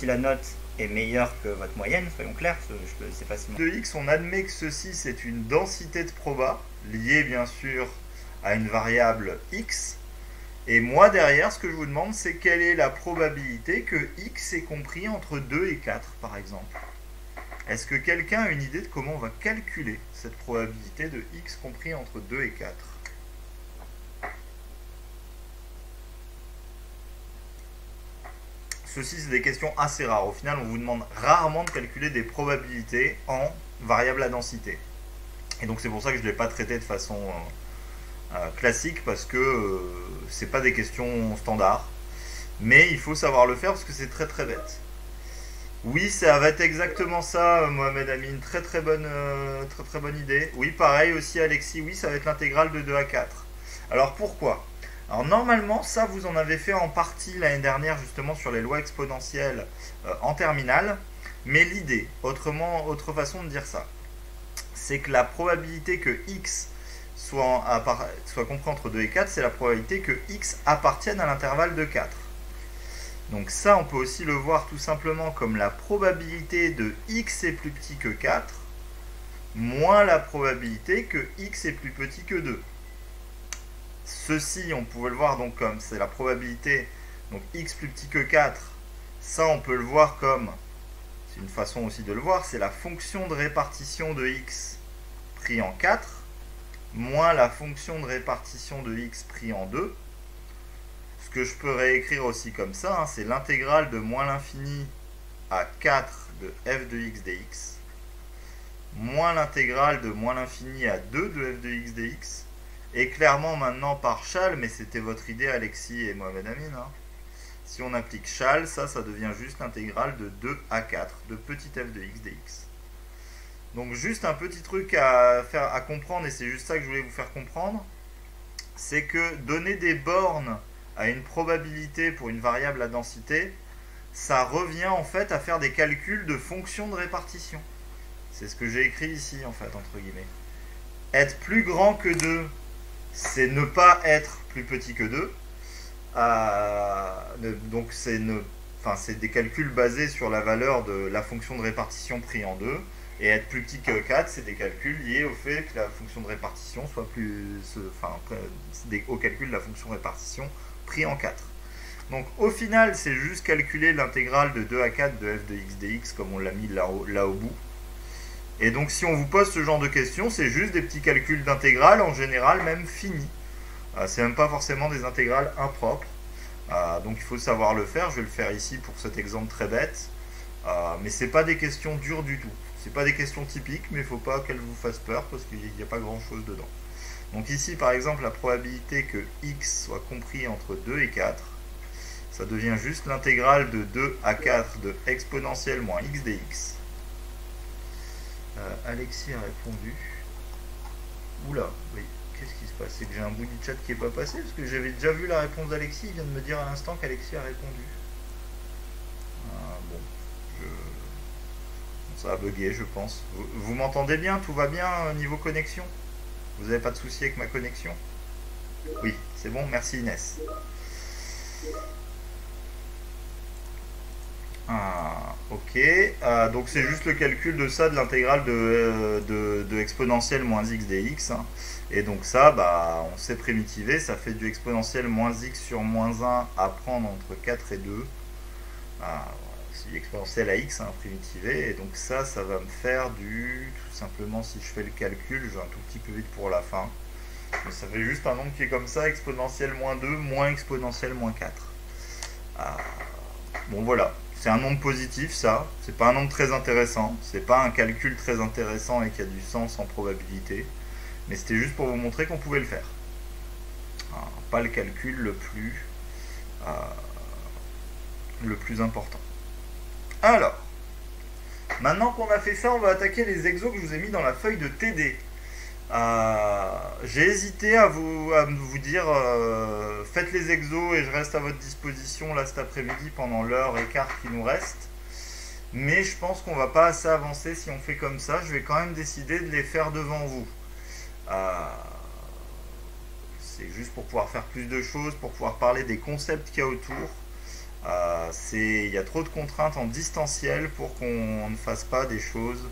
Si la note est meilleure que votre moyenne, soyons clairs, c'est facilement. De x, on admet que ceci c'est une densité de proba, liée bien sûr à une variable x. Et moi derrière, ce que je vous demande, c'est quelle est la probabilité que x est compris entre 2 et 4, par exemple. Est-ce que quelqu'un a une idée de comment on va calculer cette probabilité de x compris entre 2 et 4 Ceci, c'est des questions assez rares. Au final, on vous demande rarement de calculer des probabilités en variable à densité. Et donc, c'est pour ça que je ne l'ai pas traité de façon euh, euh, classique, parce que euh, ce n'est pas des questions standards. Mais il faut savoir le faire parce que c'est très très bête. Oui, ça va être exactement ça, Mohamed Amin. Très très bonne, très très bonne idée. Oui, pareil aussi, Alexis. Oui, ça va être l'intégrale de 2 à 4. Alors pourquoi? Alors normalement, ça vous en avez fait en partie l'année dernière justement sur les lois exponentielles euh, en terminale. Mais l'idée, autrement, autre façon de dire ça, c'est que la probabilité que x soit, soit compris entre 2 et 4, c'est la probabilité que x appartienne à l'intervalle de 4. Donc ça, on peut aussi le voir tout simplement comme la probabilité de x est plus petit que 4, moins la probabilité que x est plus petit que 2. Ceci, on pouvait le voir donc comme c'est la probabilité, donc x plus petit que 4, ça on peut le voir comme, c'est une façon aussi de le voir, c'est la fonction de répartition de x pris en 4, moins la fonction de répartition de x pris en 2. Ce que je peux réécrire aussi comme ça, hein, c'est l'intégrale de moins l'infini à 4 de f de x dx, moins l'intégrale de moins l'infini à 2 de f de x dx, et clairement maintenant par Chal, mais c'était votre idée Alexis et Mohamed Amin. Hein. Si on applique Chal, ça, ça devient juste l'intégrale de 2 à 4 de petit f de x dx. Donc juste un petit truc à, faire, à comprendre, et c'est juste ça que je voulais vous faire comprendre, c'est que donner des bornes à une probabilité pour une variable à densité, ça revient en fait à faire des calculs de fonctions de répartition. C'est ce que j'ai écrit ici en fait, entre guillemets. Être plus grand que 2 c'est ne pas être plus petit que 2. Euh, donc c'est des calculs basés sur la valeur de la fonction de répartition pris en 2. Et être plus petit que 4, c'est des calculs liés au fait que la fonction de répartition soit plus. Enfin, au calcul de la fonction de répartition pris en 4. Donc au final, c'est juste calculer l'intégrale de 2 à 4 de f de x dx comme on l'a mis là au bout. Et donc si on vous pose ce genre de questions, c'est juste des petits calculs d'intégrales, en général même finis. Euh, c'est même pas forcément des intégrales impropres. Euh, donc il faut savoir le faire. Je vais le faire ici pour cet exemple très bête. Euh, mais c'est pas des questions dures du tout. C'est pas des questions typiques, mais il faut pas qu'elles vous fassent peur parce qu'il n'y a pas grand chose dedans. Donc ici par exemple la probabilité que x soit compris entre 2 et 4, ça devient juste l'intégrale de 2 à 4 de exponentielle moins x dx. Euh, Alexis a répondu. Oula, oui, qu'est-ce qui se passe? C'est que j'ai un bout du chat qui n'est pas passé, parce que j'avais déjà vu la réponse d'Alexis, il vient de me dire à l'instant qu'Alexis a répondu. Ah, bon, ça a bugué, je pense. Vous, m'entendez bien? Tout va bien au niveau connexion? Vous n'avez pas de souci avec ma connexion? Oui, c'est bon, merci Inès. Ah, ok, ah, donc c'est juste le calcul de ça, de l'intégrale de, euh, exponentielle moins x dx. Hein. Et donc ça, bah, on sait primitiver, ça fait du exponentiel moins x sur moins 1 à prendre entre 4 et 2. Ah, c'est exponentiel à x, hein, primitivé. Et donc ça, ça va me faire du, tout simplement, si je fais le calcul, je vais un tout petit peu vite pour la fin. Mais ça fait juste un nombre qui est comme ça, exponentiel moins 2, moins exponentiel moins 4. Ah, bon voilà, c'est un nombre positif, ça. C'est pas un nombre très intéressant. C'est pas un calcul très intéressant et qui a du sens en probabilité. Mais c'était juste pour vous montrer qu'on pouvait le faire. Ah, pas le calcul le plus, euh, le plus important. Alors, maintenant qu'on a fait ça, on va attaquer les exos que je vous ai mis dans la feuille de TD. Euh, j'ai hésité à vous, dire euh, faites les exos et je reste à votre disposition là cet après-midi pendant l'heure et quart qui nous reste. Mais je pense qu'on va pas assez avancer si on fait comme ça. Je vais quand même décider de les faire devant vous. Euh, c'est juste pour pouvoir faire plus de choses, pour pouvoir parler des concepts qu'il y a autour. Il y a trop de contraintes en distanciel pour qu'on ne fasse pas des choses,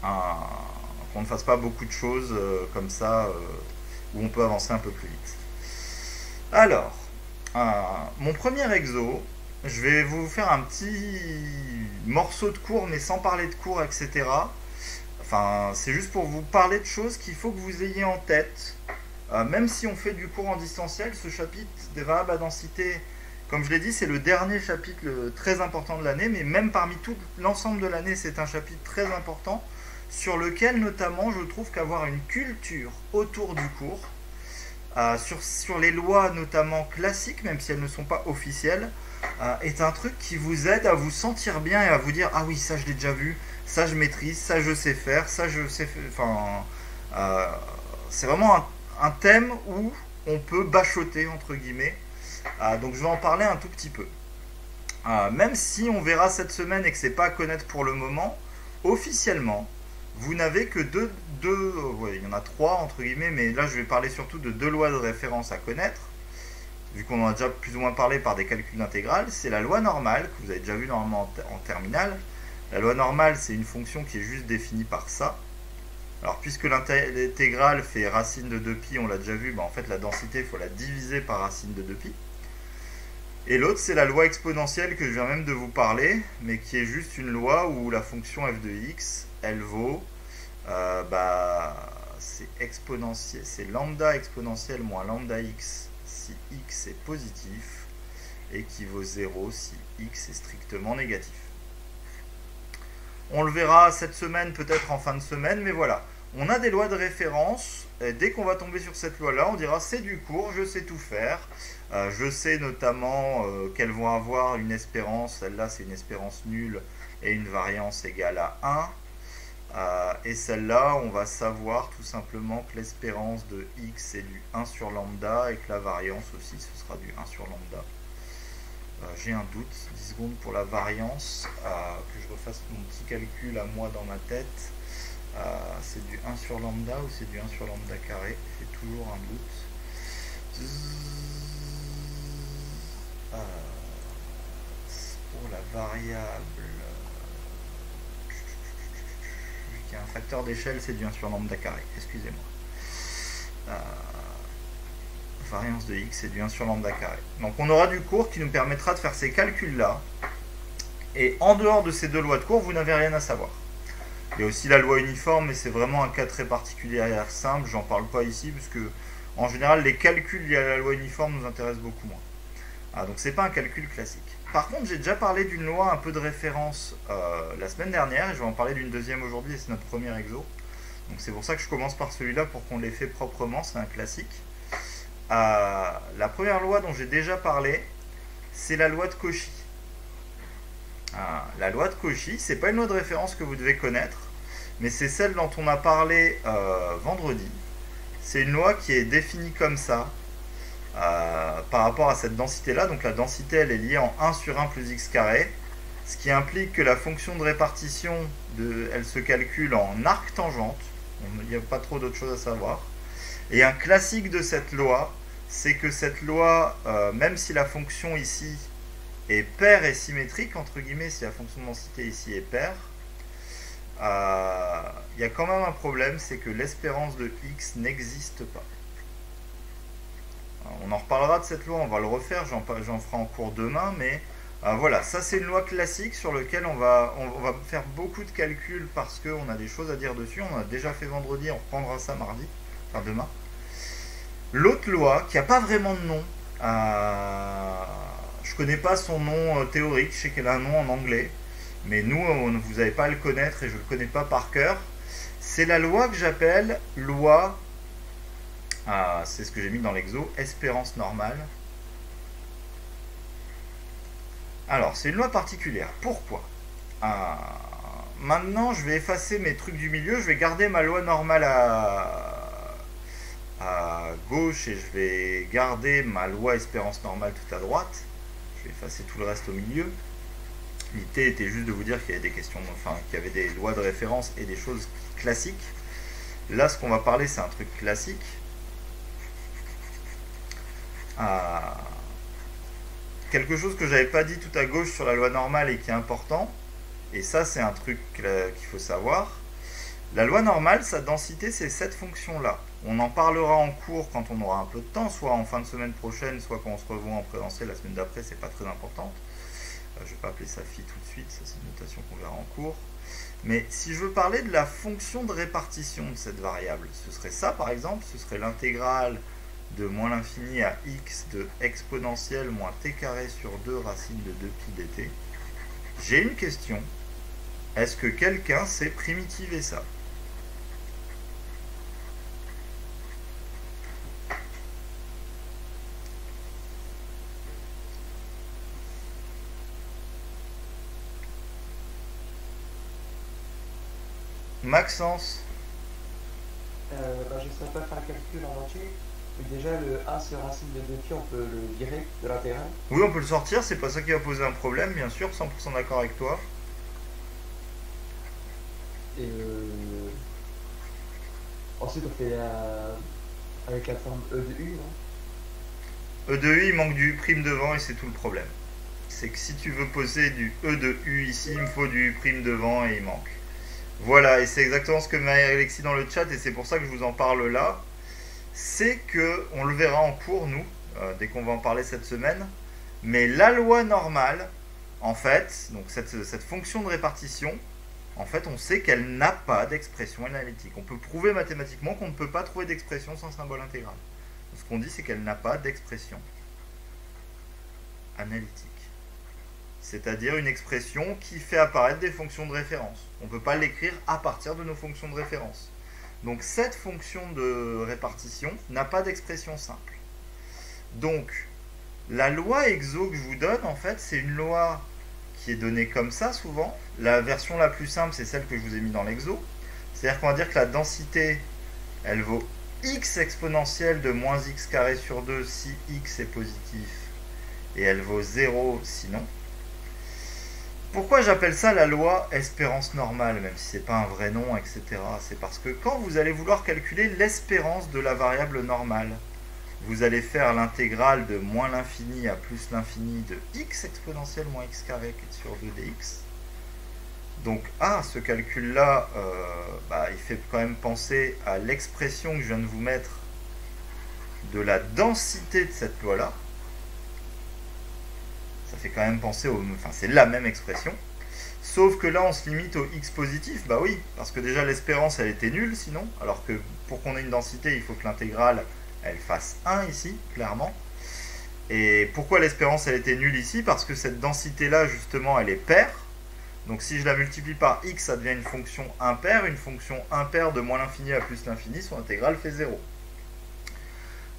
qu'on ne fasse pas beaucoup de choses euh, comme ça où on peut avancer un peu plus vite. Alors, mon premier exo, je vais vous faire un petit morceau de cours, mais sans parler de cours, etc. Enfin, c'est juste pour vous parler de choses qu'il faut que vous ayez en tête euh, même si on fait du cours en distanciel, ce chapitre des variables à densité, comme je l'ai dit, c'est le dernier chapitre très important de l'année, mais même parmi tout l'ensemble de l'année, c'est un chapitre très important sur lequel notamment je trouve qu'avoir une culture autour du cours, euh, sur, sur, les lois notamment classiques, même si elles ne sont pas officielles, euh, est un truc qui vous aide à vous sentir bien et à vous dire ah oui ça je l'ai déjà vu, ça je maîtrise, ça je sais faire, ça je sais faire. Enfin, c'est vraiment un thème où on peut bachoter, entre guillemets. Donc je vais en parler un tout petit peu. Même si on verra cette semaine et que c'est pas à connaître pour le moment, officiellement, vous n'avez que deux, deux il y en a trois entre guillemets, mais là je vais parler surtout de deux lois de référence à connaître, vu qu'on en a déjà plus ou moins parlé par des calculs intégrales. C'est la loi normale, que vous avez déjà vu normalement en, en terminale. La loi normale, c'est une fonction qui est juste définie par ça. Alors, puisque l'intégrale fait racine de 2pi, on l'a déjà vu, bah, en fait, la densité, il faut la diviser par racine de 2pi. Et l'autre, c'est la loi exponentielle que je viens même de vous parler, mais qui est juste une loi où la fonction f de x, elle vaut, euh, bah, c'est exponentiel, c'est lambda exponentielle moins lambda x si x est positif, et qui vaut 0 si x est strictement négatif. On le verra cette semaine, peut-être en fin de semaine, mais voilà. On a des lois de référence. Et dès qu'on va tomber sur cette loi-là, on dira c'est du cours, je sais tout faire. Euh, je sais notamment euh, qu'elles vont avoir une espérance. Celle-là, c'est une espérance nulle et une variance égale à 1. Euh, et celle-là, on va savoir tout simplement que l'espérance de x est du 1 sur lambda et que la variance aussi, ce sera du 1 sur lambda. Euh, j'ai un doute, 10 secondes pour la variance, euh, que je refasse mon petit calcul à moi dans ma tête. C'est du 1 sur lambda ou c'est du 1 sur lambda carré? J'ai toujours un doute. pour la variable, a un facteur d'échelle, c'est du 1 sur lambda carré, excusez-moi variance de x est du 1 sur lambda carré. Donc on aura du cours qui nous permettra de faire ces calculs-là. Et en dehors de ces deux lois de cours, vous n'avez rien à savoir. Il y a aussi la loi uniforme, mais c'est vraiment un cas très particulier et simple. J'en parle pas ici, puisque en général, les calculs liés à la loi uniforme nous intéressent beaucoup moins. Ah, donc c'est pas un calcul classique. Par contre, j'ai déjà parlé d'une loi un peu de référence euh, la semaine dernière, et je vais en parler d'une deuxième aujourd'hui, et c'est notre premier exo. Donc c'est pour ça que je commence par celui-là pour qu'on l'ait fait proprement, c'est un classique la première loi dont j'ai déjà parlé, c'est la loi de Cauchy. la loi de Cauchy, c'est pas une loi de référence que vous devez connaître, mais c'est celle dont on a parlé euh, vendredi. C'est une loi qui est définie comme ça euh, par rapport à cette densité-là. Donc la densité, elle est liée en 1 sur 1 plus x carré, ce qui implique que la fonction de répartition, elle se calcule en arc tangente. Il n'y a pas trop d'autres choses à savoir. Et un classique de cette loi, c'est que cette loi, euh, même si la fonction ici est paire et symétrique, entre guillemets, si la fonction de densité ici est paire, euh, il y a quand même un problème, c'est que l'espérance de x n'existe pas. On en reparlera de cette loi, on va le refaire, j'en ferai en cours demain, mais euh, voilà, ça c'est une loi classique sur laquelle on va, on faire beaucoup de calculs parce qu'on a des choses à dire dessus, on a déjà fait vendredi, on reprendra ça mardi, enfin demain. L'autre loi, qui n'a pas vraiment de nom, euh, je ne connais pas son nom euh, théorique, je sais qu'elle a un nom en anglais, mais nous, vous n'avez pas à le connaître et je ne le connais pas par cœur. C'est la loi que j'appelle loi, euh, c'est ce que j'ai mis dans l'exo, espérance normale. Alors, c'est une loi particulière. Pourquoi? Maintenant, je vais effacer mes trucs du milieu, je vais garder ma loi normale à, à gauche et je vais garder ma loi espérance normale tout à droite. Je vais effacer tout le reste au milieu. L'idée était juste de vous dire qu'il y avait des questions, enfin qu'il y avait des lois de référence et des choses classiques. Là, ce qu'on va parler, c'est un truc classique. Quelque chose que j'avais pas dit tout à gauche sur la loi normale et qui est important, et ça c'est un truc qu'il faut savoir. La loi normale, sa densité, c'est cette fonction-là. On en parlera en cours quand on aura un peu de temps, soit en fin de semaine prochaine, soit quand on se revoit en présentiel la semaine d'après, c'est pas très important. Euh, je vais pas appeler ça phi tout de suite, ça c'est une notation qu'on verra en cours. Mais si je veux parler de la fonction de répartition de cette variable, ce serait ça par exemple, ce serait l'intégrale de moins l'infini à x de exponentielle moins t carré sur 2 racine de 2pi dt. J'ai une question. Est-ce que quelqu'un sait primitiver ça? Maxence euh, bah, Je ne sais pas faire un calcul en entier. Déjà, le 1 sur racine de 2 pi, on peut le virer de l'intérieur Oui, on peut le sortir, c'est pas ça qui va poser un problème, bien sûr, 100% d'accord avec toi. Et euh... ensuite, on fait la... avec la forme E de U, non E de U, il manque du U prime devant et c'est tout le problème. C'est que si tu veux poser du E de U ici, il me faut du U prime devant et il manque. Voilà, et c'est exactement ce que m'a Alexis dans le chat, et c'est pour ça que je vous en parle là. C'est que, on le verra en cours, nous, euh, dès qu'on va en parler cette semaine, mais la loi normale, en fait, donc cette, fonction de répartition, en fait, on sait qu'elle n'a pas d'expression analytique. On peut prouver mathématiquement qu'on ne peut pas trouver d'expression sans symbole intégral. Ce qu'on dit, c'est qu'elle n'a pas d'expression analytique c'est-à-dire une expression qui fait apparaître des fonctions de référence. On ne peut pas l'écrire à partir de nos fonctions de référence. Donc cette fonction de répartition n'a pas d'expression simple. Donc la loi exo que je vous donne, en fait, c'est une loi qui est donnée comme ça souvent. La version la plus simple, c'est celle que je vous ai mis dans l'exo. C'est-à-dire qu'on va dire que la densité, elle vaut x exponentielle de moins x carré sur 2 si x est positif, et elle vaut 0 sinon. Pourquoi j'appelle ça la loi espérance normale, même si c'est pas un vrai nom, etc. C'est parce que quand vous allez vouloir calculer l'espérance de la variable normale, vous allez faire l'intégrale de moins l'infini à plus l'infini de x exponentielle moins x carré sur 2 dx. Donc, ah, ce calcul-là, euh, bah, il fait quand même penser à l'expression que je viens de vous mettre de la densité de cette loi-là ça fait quand même penser au. Enfin, c'est la même expression. Sauf que là, on se limite au x positif. Bah oui, parce que déjà l'espérance, elle était nulle sinon. Alors que pour qu'on ait une densité, il faut que l'intégrale, elle fasse 1 ici, clairement. Et pourquoi l'espérance, elle était nulle ici? Parce que cette densité-là, justement, elle est paire. Donc si je la multiplie par x, ça devient une fonction impaire. Une fonction impaire de moins l'infini à plus l'infini, son intégrale fait 0.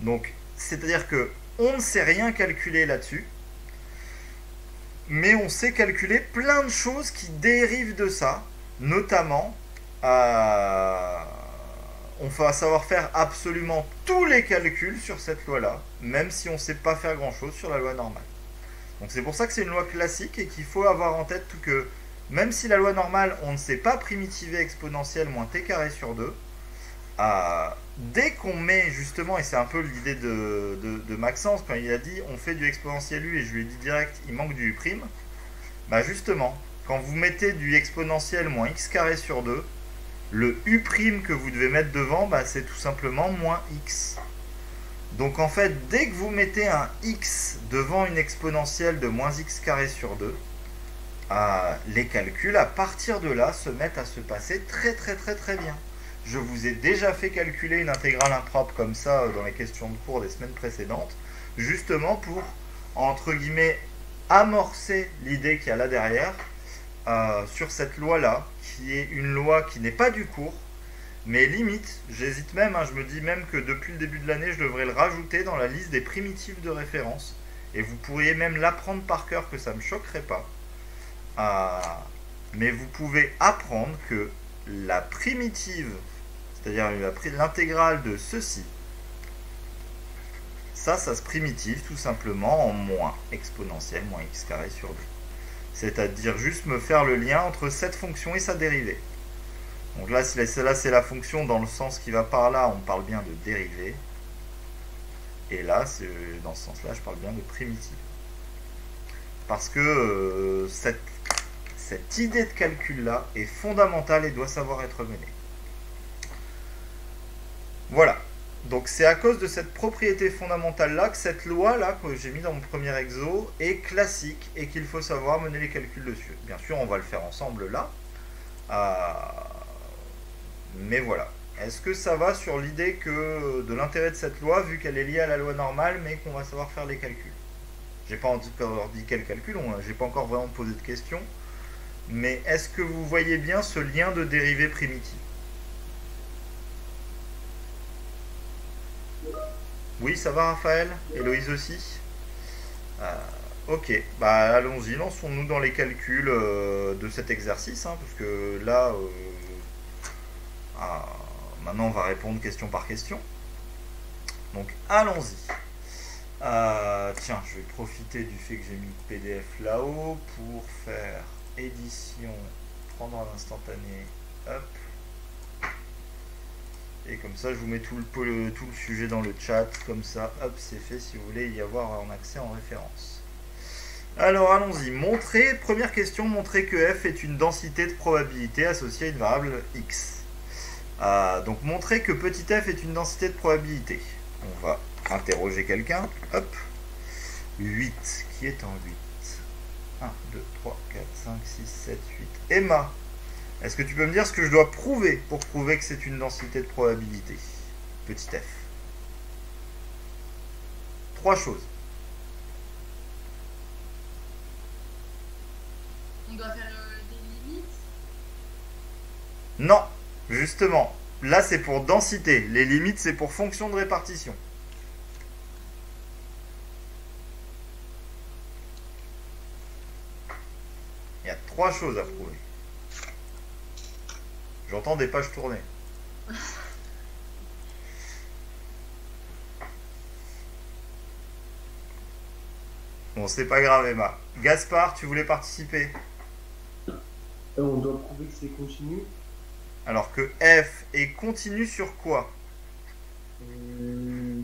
Donc, c'est-à-dire que on ne sait rien calculer là-dessus mais on sait calculer plein de choses qui dérivent de ça, notamment euh, on va savoir faire absolument tous les calculs sur cette loi-là, même si on ne sait pas faire grand-chose sur la loi normale. Donc c'est pour ça que c'est une loi classique et qu'il faut avoir en tête que même si la loi normale, on ne sait pas primitiver exponentielle moins t carré sur 2, dès qu'on met justement, et c'est un peu l'idée de, Maxence quand il a dit on fait du exponentiel u et je lui ai dit direct il manque du u', bah justement, quand vous mettez du exponentiel moins x carré sur 2, le u' que vous devez mettre devant, bah, c'est tout simplement moins x. Donc en fait, dès que vous mettez un x devant une exponentielle de moins x carré sur 2, ah, les calculs à partir de là se mettent à se passer très très très très bien. Je vous ai déjà fait calculer une intégrale impropre comme ça euh, dans les questions de cours des semaines précédentes, justement pour, entre guillemets, amorcer l'idée qu'il y a là derrière euh, sur cette loi-là, qui est une loi qui n'est pas du cours, mais limite, j'hésite même, hein, je me dis même que depuis le début de l'année, je devrais le rajouter dans la liste des primitives de référence, et vous pourriez même l'apprendre par cœur que ça ne me choquerait pas. Euh, mais vous pouvez apprendre que la primitive c'est-à-dire il a pris l'intégrale de ceci. Ça, ça se primitive tout simplement en moins exponentielle, moins x carré sur 2. C'est-à-dire juste me faire le lien entre cette fonction et sa dérivée. Donc là, là c'est la fonction dans le sens qui va par là, on parle bien de dérivée. Et là, dans ce sens-là, je parle bien de primitive. Parce que euh, cette, cette idée de calcul-là est fondamentale et doit savoir être menée. Voilà. Donc c'est à cause de cette propriété fondamentale-là que cette loi-là que j'ai mis dans mon premier exo est classique et qu'il faut savoir mener les calculs dessus. Bien sûr, on va le faire ensemble là. Euh, mais voilà. Est-ce que ça va sur l'idée de l'intérêt de cette loi, vu qu'elle est liée à la loi normale, mais qu'on va savoir faire les calculs? J'ai pas encore dit quel calcul, j'ai pas encore vraiment posé de questions. Mais est-ce que vous voyez bien ce lien de dérivée primitive Oui, ça va Raphaël? Héloïse aussi? Euh, Ok, bah allons-y, lançons-nous dans les calculs euh, de cet exercice, hein, parce que là, euh, ah, maintenant on va répondre question par question. Donc allons-y. tiens, je vais profiter du fait que j'ai mis le PDF là-haut pour faire édition, prendre un instantané, et comme ça, je vous mets tout le, sujet dans le chat. Comme ça, hop, c'est fait si vous voulez y avoir un accès en référence. Alors, allons-y. Montrer, première question, montrer que f est une densité de probabilité associée à une variable x. Ah, donc, montrer que petit f est une densité de probabilité. On va interroger quelqu'un. Hop. 8. Qui est en 8 1, 2, 3, 4, 5, 6, 7, 8. Emma. Est-ce que tu peux me dire ce que je dois prouver pour prouver que c'est une densité de probabilité Petit f? Trois choses. On doit faire euh, des limites? Non, justement. Là, c'est pour densité. Les limites, c'est pour fonction de répartition. Il y a trois choses à prouver. J'entends des pages tournées. Bon, c'est pas grave, Emma. Gaspard, tu voulais participer euh, On doit prouver que c'est continu. Alors que F est continu sur quoi? Euh,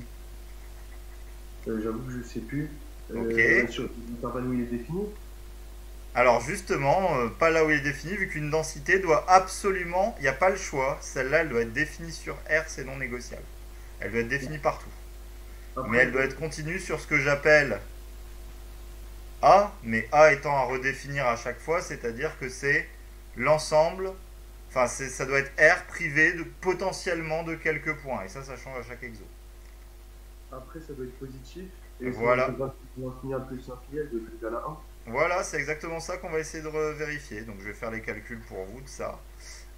euh, J'avoue que je sais plus. Ok. sur où il est défini. Alors justement, euh, pas là où il est défini, vu qu'une densité doit absolument, il n'y a pas le choix, celle-là, elle doit être définie sur R, c'est non négociable. Elle doit être définie partout. mais elle doit être continue sur ce que j'appelle A, mais A étant à redéfinir à chaque fois, c'est-à-dire que c'est l'ensemble, enfin ça doit être R privé de potentiellement de quelques points, et ça, ça change à chaque exo. Après, ça doit être positif, et voilà. finir plus un filial de plus à la 1. Voilà, c'est exactement ça qu'on va essayer de vérifier. Donc je vais faire les calculs pour vous de ça.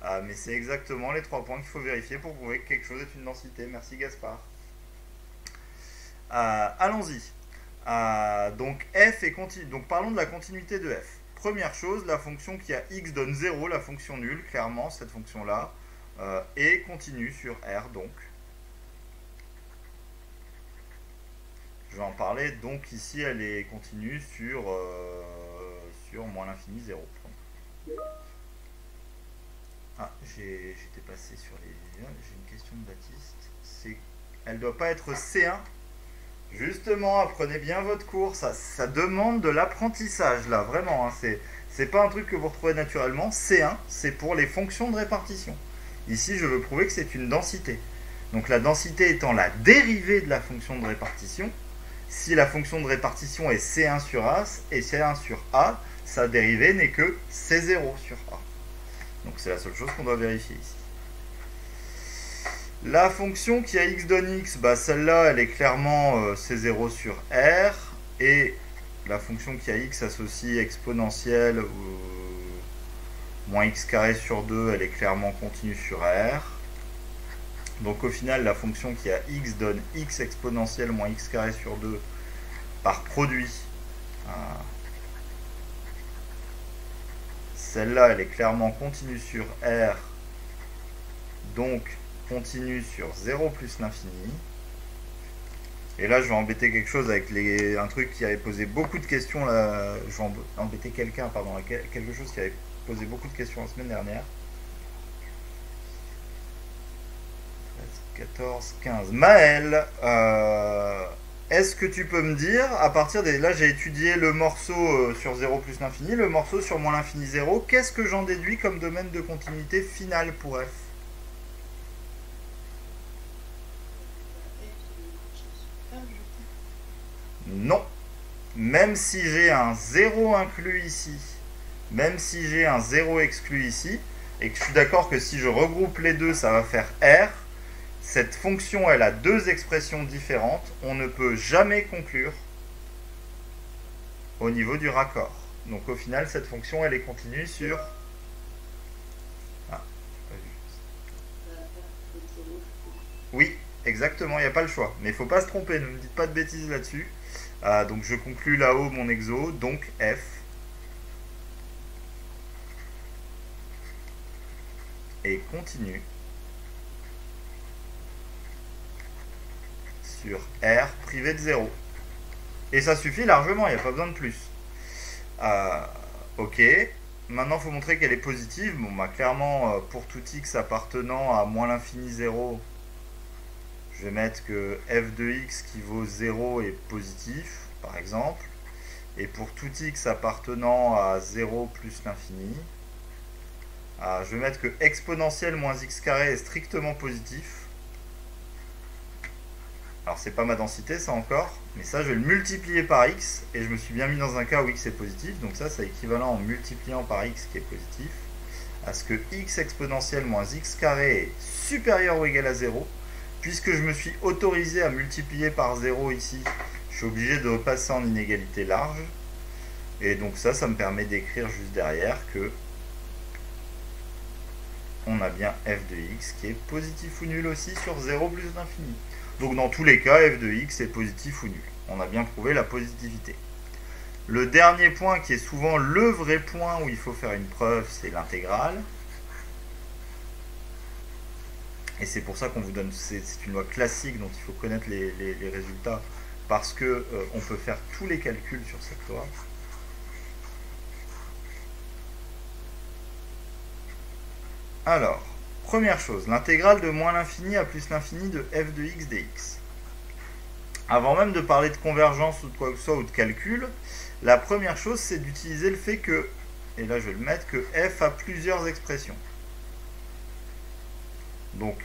Ah, mais c'est exactement les trois points qu'il faut vérifier pour prouver que quelque chose est une densité. Merci Gaspard. Ah, allons-y. Ah, donc f est continu. Donc parlons de la continuité de f. Première chose, la fonction qui a x donne 0, la fonction nulle, clairement, cette fonction-là, euh, est continue sur R, donc. Je vais en parler. Donc ici, elle est continue sur, euh, sur moins l'infini 0. Ah, j'étais passé sur les... J'ai une question de Baptiste. C'est, elle doit pas être C1 Justement, apprenez bien votre cours. Ça, ça demande de l'apprentissage, là, vraiment. Hein. C'est, c'est pas un truc que vous retrouvez naturellement. C1, c'est pour les fonctions de répartition. Ici, je veux prouver que c'est une densité. Donc la densité étant la dérivée de la fonction de répartition, si la fonction de répartition est C1 sur A et C1 sur A, sa dérivée n'est que C0 sur A. Donc c'est la seule chose qu'on doit vérifier ici. La fonction qui a x donne x, bah celle-là, elle est clairement euh, C0 sur R. Et la fonction qui a x associe exponentielle, euh, moins x carré sur 2, elle est clairement continue sur R. Donc au final, la fonction qui a x donne x exponentielle moins x carré sur 2 par produit. Euh, celle-là, elle est clairement continue sur R, donc continue sur 0 plus l'infini. Et là, je vais embêter quelque chose avec les, un truc qui avait posé beaucoup de questions. Là, je vais embêter quelqu'un, pardon, quelque chose qui avait posé beaucoup de questions la semaine dernière. 14, 15. Maël, euh, est-ce que tu peux me dire, à partir des... Là, j'ai étudié le morceau euh, sur 0 plus l'infini, le morceau sur moins l'infini 0. Qu'est-ce que j'en déduis comme domaine de continuité final pour f? Non. Même si j'ai un 0 inclus ici, même si j'ai un 0 exclu ici, et que je suis d'accord que si je regroupe les deux, ça va faire R, cette fonction, elle a deux expressions différentes. On ne peut jamais conclure au niveau du raccord. Donc au final, cette fonction, elle est continue sur... Ah, oui, exactement, il n'y a pas le choix. Mais il ne faut pas se tromper, ne me dites pas de bêtises là-dessus. Ah, donc je conclus là-haut mon exo, donc F. Et continue sur R privé de 0. Et ça suffit largement, il n'y a pas besoin de plus. Euh, ok. Maintenant, il faut montrer qu'elle est positive. Bon, bah, clairement, euh, pour tout x appartenant à moins l'infini 0, je vais mettre que f de x qui vaut 0 est positif, par exemple. Et pour tout x appartenant à 0 plus l'infini, euh, je vais mettre que exponentielle moins x carré est strictement positif. Alors c'est pas ma densité ça encore, mais ça je vais le multiplier par x, et je me suis bien mis dans un cas où x est positif, donc ça c'est équivalent en multipliant par x qui est positif, à ce que x exponentielle moins x carré est supérieur ou égal à 0, puisque je me suis autorisé à multiplier par 0 ici, je suis obligé de repasser en inégalité large, et donc ça, ça me permet d'écrire juste derrière que on a bien f de x qui est positif ou nul aussi sur 0 plus l'infini. Donc dans tous les cas, f de x est positif ou nul. On a bien prouvé la positivité. Le dernier point qui est souvent le vrai point où il faut faire une preuve, c'est l'intégrale. Et c'est pour ça qu'on vous donne, c'est une loi classique dont il faut connaître les, résultats, parce que euh, peut faire tous les calculs sur cette loi. Alors, Première chose, l'intégrale de moins l'infini à plus l'infini de f de x dx. Avant même de parler de convergence ou de quoi que ce soit ou de calcul, la première chose c'est d'utiliser le fait que, et là je vais le mettre, que f a plusieurs expressions. Donc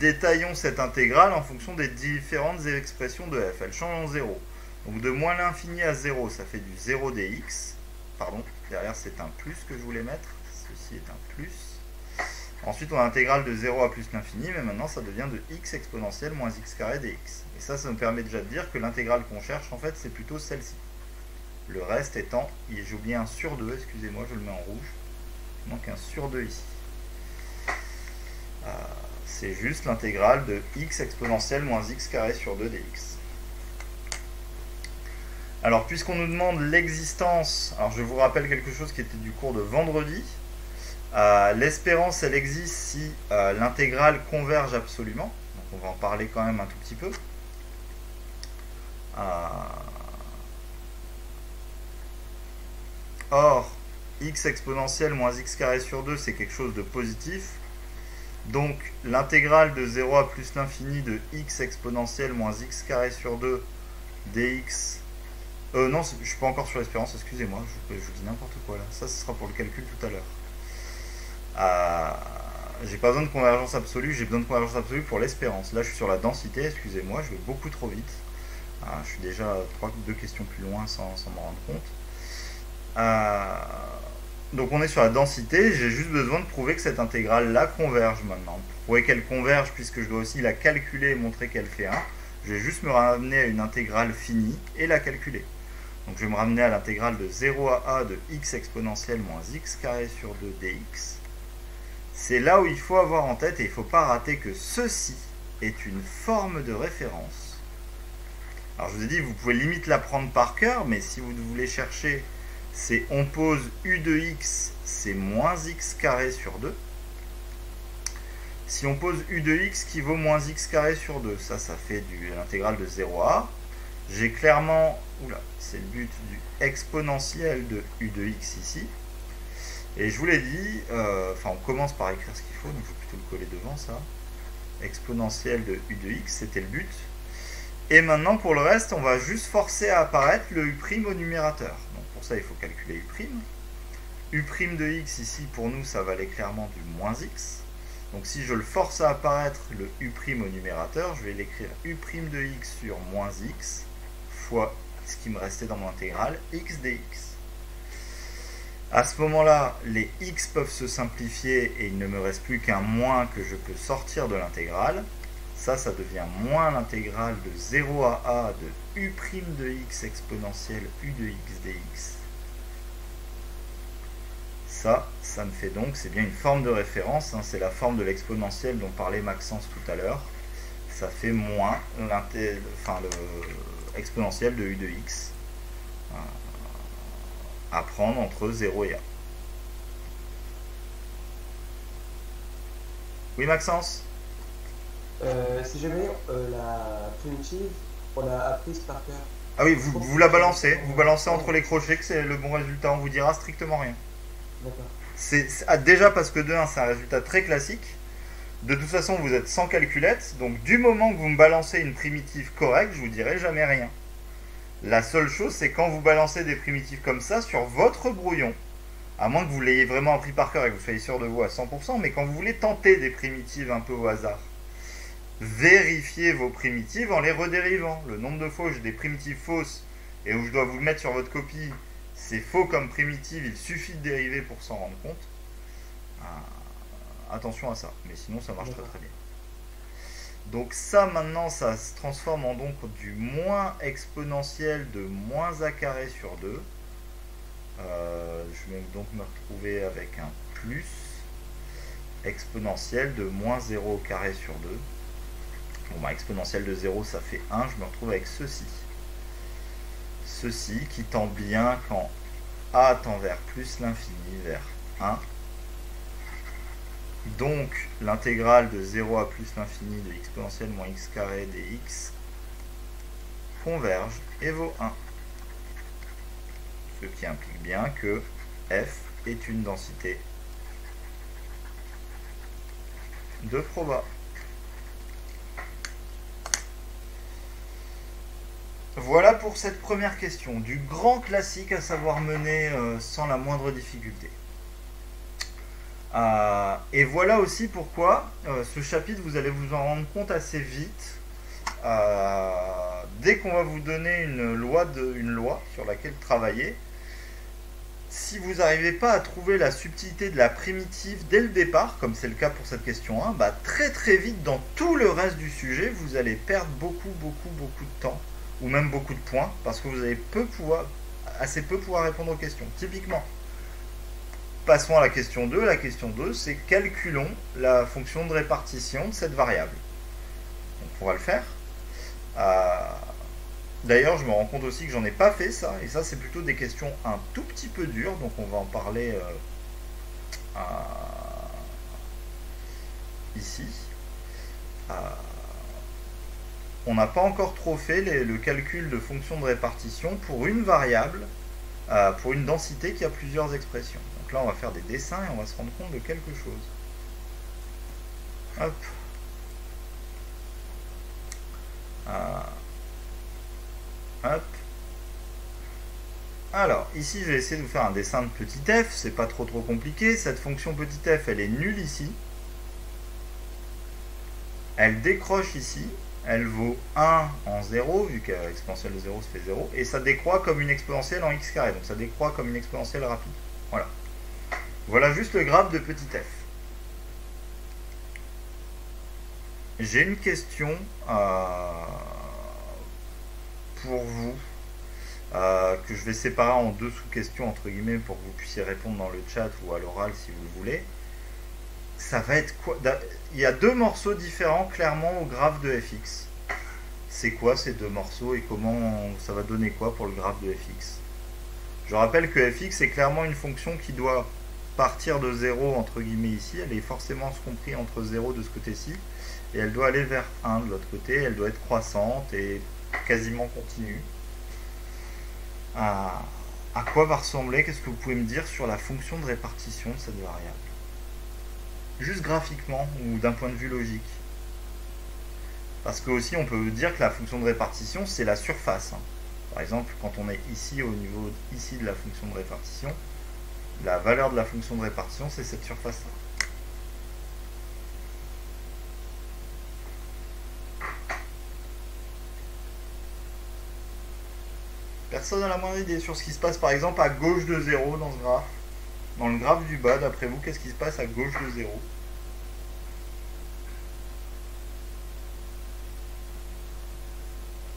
détaillons cette intégrale en fonction des différentes expressions de f. Elle change en 0. Donc de moins l'infini à 0, ça fait du 0 dx. Pardon, derrière c'est un plus que je voulais mettre. Ceci est un plus. Ensuite, on a l'intégrale de 0 à plus l'infini, mais maintenant ça devient de x exponentielle moins x carré dx. Et ça, ça me permet déjà de dire que l'intégrale qu'on cherche, en fait, c'est plutôt celle-ci. Le reste étant, j'ai oublié un sur 2, excusez-moi, je le mets en rouge. Il manque un sur 2 ici. Euh, c'est juste l'intégrale de x exponentielle moins x carré sur 2 dx. Alors, puisqu'on nous demande l'existence, alors je vous rappelle quelque chose qui était du cours de vendredi, euh, l'espérance, elle existe si euh, l'intégrale converge absolument. Donc on va en parler quand même un tout petit peu. Euh, or, x exponentielle moins x carré sur 2, c'est quelque chose de positif. Donc l'intégrale de 0 à plus l'infini de x exponentielle moins x carré sur 2 dx non, je suis pas encore sur l'espérance, excusez-moi, je, je, vous dis n'importe quoi là. Ça, ce sera pour le calcul tout à l'heure. J'ai pas besoin de convergence absolue, j'ai besoin de convergence absolue pour l'espérance. Là, je suis sur la densité, excusez-moi, je vais beaucoup trop vite. Ah, je suis déjà trois, deux questions plus loin sans, m'en rendre compte. Euh, donc on est sur la densité, j'ai juste besoin de prouver que cette intégrale-là converge maintenant. Pour prouver qu'elle converge, puisque je dois aussi la calculer et montrer qu'elle fait 1, je vais juste me ramener à une intégrale finie et la calculer. Donc je vais me ramener à l'intégrale de 0 à a de x exponentielle moins x carré sur 2 dx c'est là où il faut avoir en tête, et il ne faut pas rater que ceci est une forme de référence. Alors je vous ai dit, vous pouvez limite la prendre par cœur, mais si vous voulez chercher, c'est on pose u de x, c'est moins x carré sur 2. Si on pose u de x qui vaut moins x carré sur 2, ça, ça fait l'intégrale de 0 à J'ai clairement, oula, c'est le but du exponentiel de u de x ici. Et je vous l'ai dit, euh, enfin on commence par écrire ce qu'il faut, donc je vais plutôt le coller devant ça. exponentielle de u de x, c'était le but. Et maintenant, pour le reste, on va juste forcer à apparaître le u' au numérateur. Donc pour ça, il faut calculer u'. u' de x, ici, pour nous, ça valait clairement du moins x. Donc si je le force à apparaître le u' au numérateur, je vais l'écrire u' de x sur moins x fois ce qui me restait dans mon intégrale, x dx. À ce moment-là, les x peuvent se simplifier et il ne me reste plus qu'un moins que je peux sortir de l'intégrale. Ça, ça devient moins l'intégrale de 0 à a de u' de x exponentielle u de x dx. Ça, ça me fait donc, c'est bien une forme de référence, hein, c'est la forme de l'exponentielle dont parlait Maxence tout à l'heure. Ça fait moins l'exponentielle de u de x à prendre entre 0 et 1. Oui, Maxence? Euh, Si jamais euh, la primitive, on l'a apprise par cœur. Ah oui, vous, vous la balancez, vous balancez entre les crochets que c'est le bon résultat, on vous dira strictement rien. D'accord. C'est ah, déjà parce que de 1, c'est un résultat très classique. De toute façon, vous êtes sans calculette, donc du moment que vous me balancez une primitive correcte, je vous dirai jamais rien. La seule chose, c'est quand vous balancez des primitives comme ça sur votre brouillon, à moins que vous l'ayez vraiment appris par cœur et que vous soyez sûr de vous à 100%, mais quand vous voulez tenter des primitives un peu au hasard, vérifiez vos primitives en les redérivant. Le nombre de fois où j'ai des primitives fausses et où je dois vous le mettre sur votre copie, c'est faux comme primitive, il suffit de dériver pour s'en rendre compte. Ah, attention à ça, mais sinon ça marche très très bien. Donc ça maintenant ça se transforme en donc du moins exponentiel de moins a carré sur 2. Euh, je vais donc me retrouver avec un plus exponentiel de moins 0 au carré sur 2. Bon bah exponentiel de 0 ça fait 1, je me retrouve avec ceci. Ceci qui tend bien quand a tend vers plus l'infini vers 1 donc l'intégrale de 0 à plus l'infini de exponentielle moins x carré dx converge et vaut 1. Ce qui implique bien que f est une densité de proba. Voilà pour cette première question, du grand classique à savoir mener euh, sans la moindre difficulté. Euh, et voilà aussi pourquoi euh, ce chapitre, vous allez vous en rendre compte assez vite. Euh, dès qu'on va vous donner une loi, de, une loi sur laquelle travailler, si vous n'arrivez pas à trouver la subtilité de la primitive dès le départ, comme c'est le cas pour cette question 1, bah très très vite dans tout le reste du sujet, vous allez perdre beaucoup beaucoup beaucoup de temps, ou même beaucoup de points, parce que vous allez peu pouvoir, assez peu pouvoir répondre aux questions. Typiquement, Passons à la question 2. La question 2, c'est calculons la fonction de répartition de cette variable. On va le faire. Euh, d'ailleurs, je me rends compte aussi que j'en ai pas fait ça, et ça c'est plutôt des questions un tout petit peu dures, donc on va en parler euh, ici. Euh, on n'a pas encore trop fait le calcul de fonction de répartition pour une variable, pour une densité qui a plusieurs expressions là, on va faire des dessins et on va se rendre compte de quelque chose. Hop. Ah. Hop. Alors, ici, je vais essayer de vous faire un dessin de petit f. C'est pas trop trop compliqué. Cette fonction petit f, elle est nulle ici. Elle décroche ici. Elle vaut 1 en 0, vu qu'exponentielle de 0 se fait 0. Et ça décroît comme une exponentielle en x carré. Donc ça décroît comme une exponentielle rapide. Voilà. Voilà juste le graphe de petit f. J'ai une question euh, pour vous euh, que je vais séparer en deux sous-questions entre guillemets pour que vous puissiez répondre dans le chat ou à l'oral si vous le voulez. Ça va être quoi? Il y a deux morceaux différents clairement au graphe de fx. C'est quoi ces deux morceaux et comment ça va donner quoi pour le graphe de fx Je rappelle que fx est clairement une fonction qui doit partir de 0 entre guillemets ici, elle est forcément compris entre 0 de ce côté-ci, et elle doit aller vers 1 de l'autre côté, elle doit être croissante et quasiment continue. À, quoi va ressembler, qu'est-ce que vous pouvez me dire sur la fonction de répartition de cette variable? Juste graphiquement ou d'un point de vue logique? Parce que aussi on peut dire que la fonction de répartition c'est la surface. hein. Par exemple, quand on est ici au niveau ici de la fonction de répartition, la valeur de la fonction de répartition c'est cette surface-là. Personne n'a la moindre idée sur ce qui se passe par exemple à gauche de 0 dans ce graphe. Dans le graphe du bas, d'après vous, qu'est-ce qui se passe à gauche de 0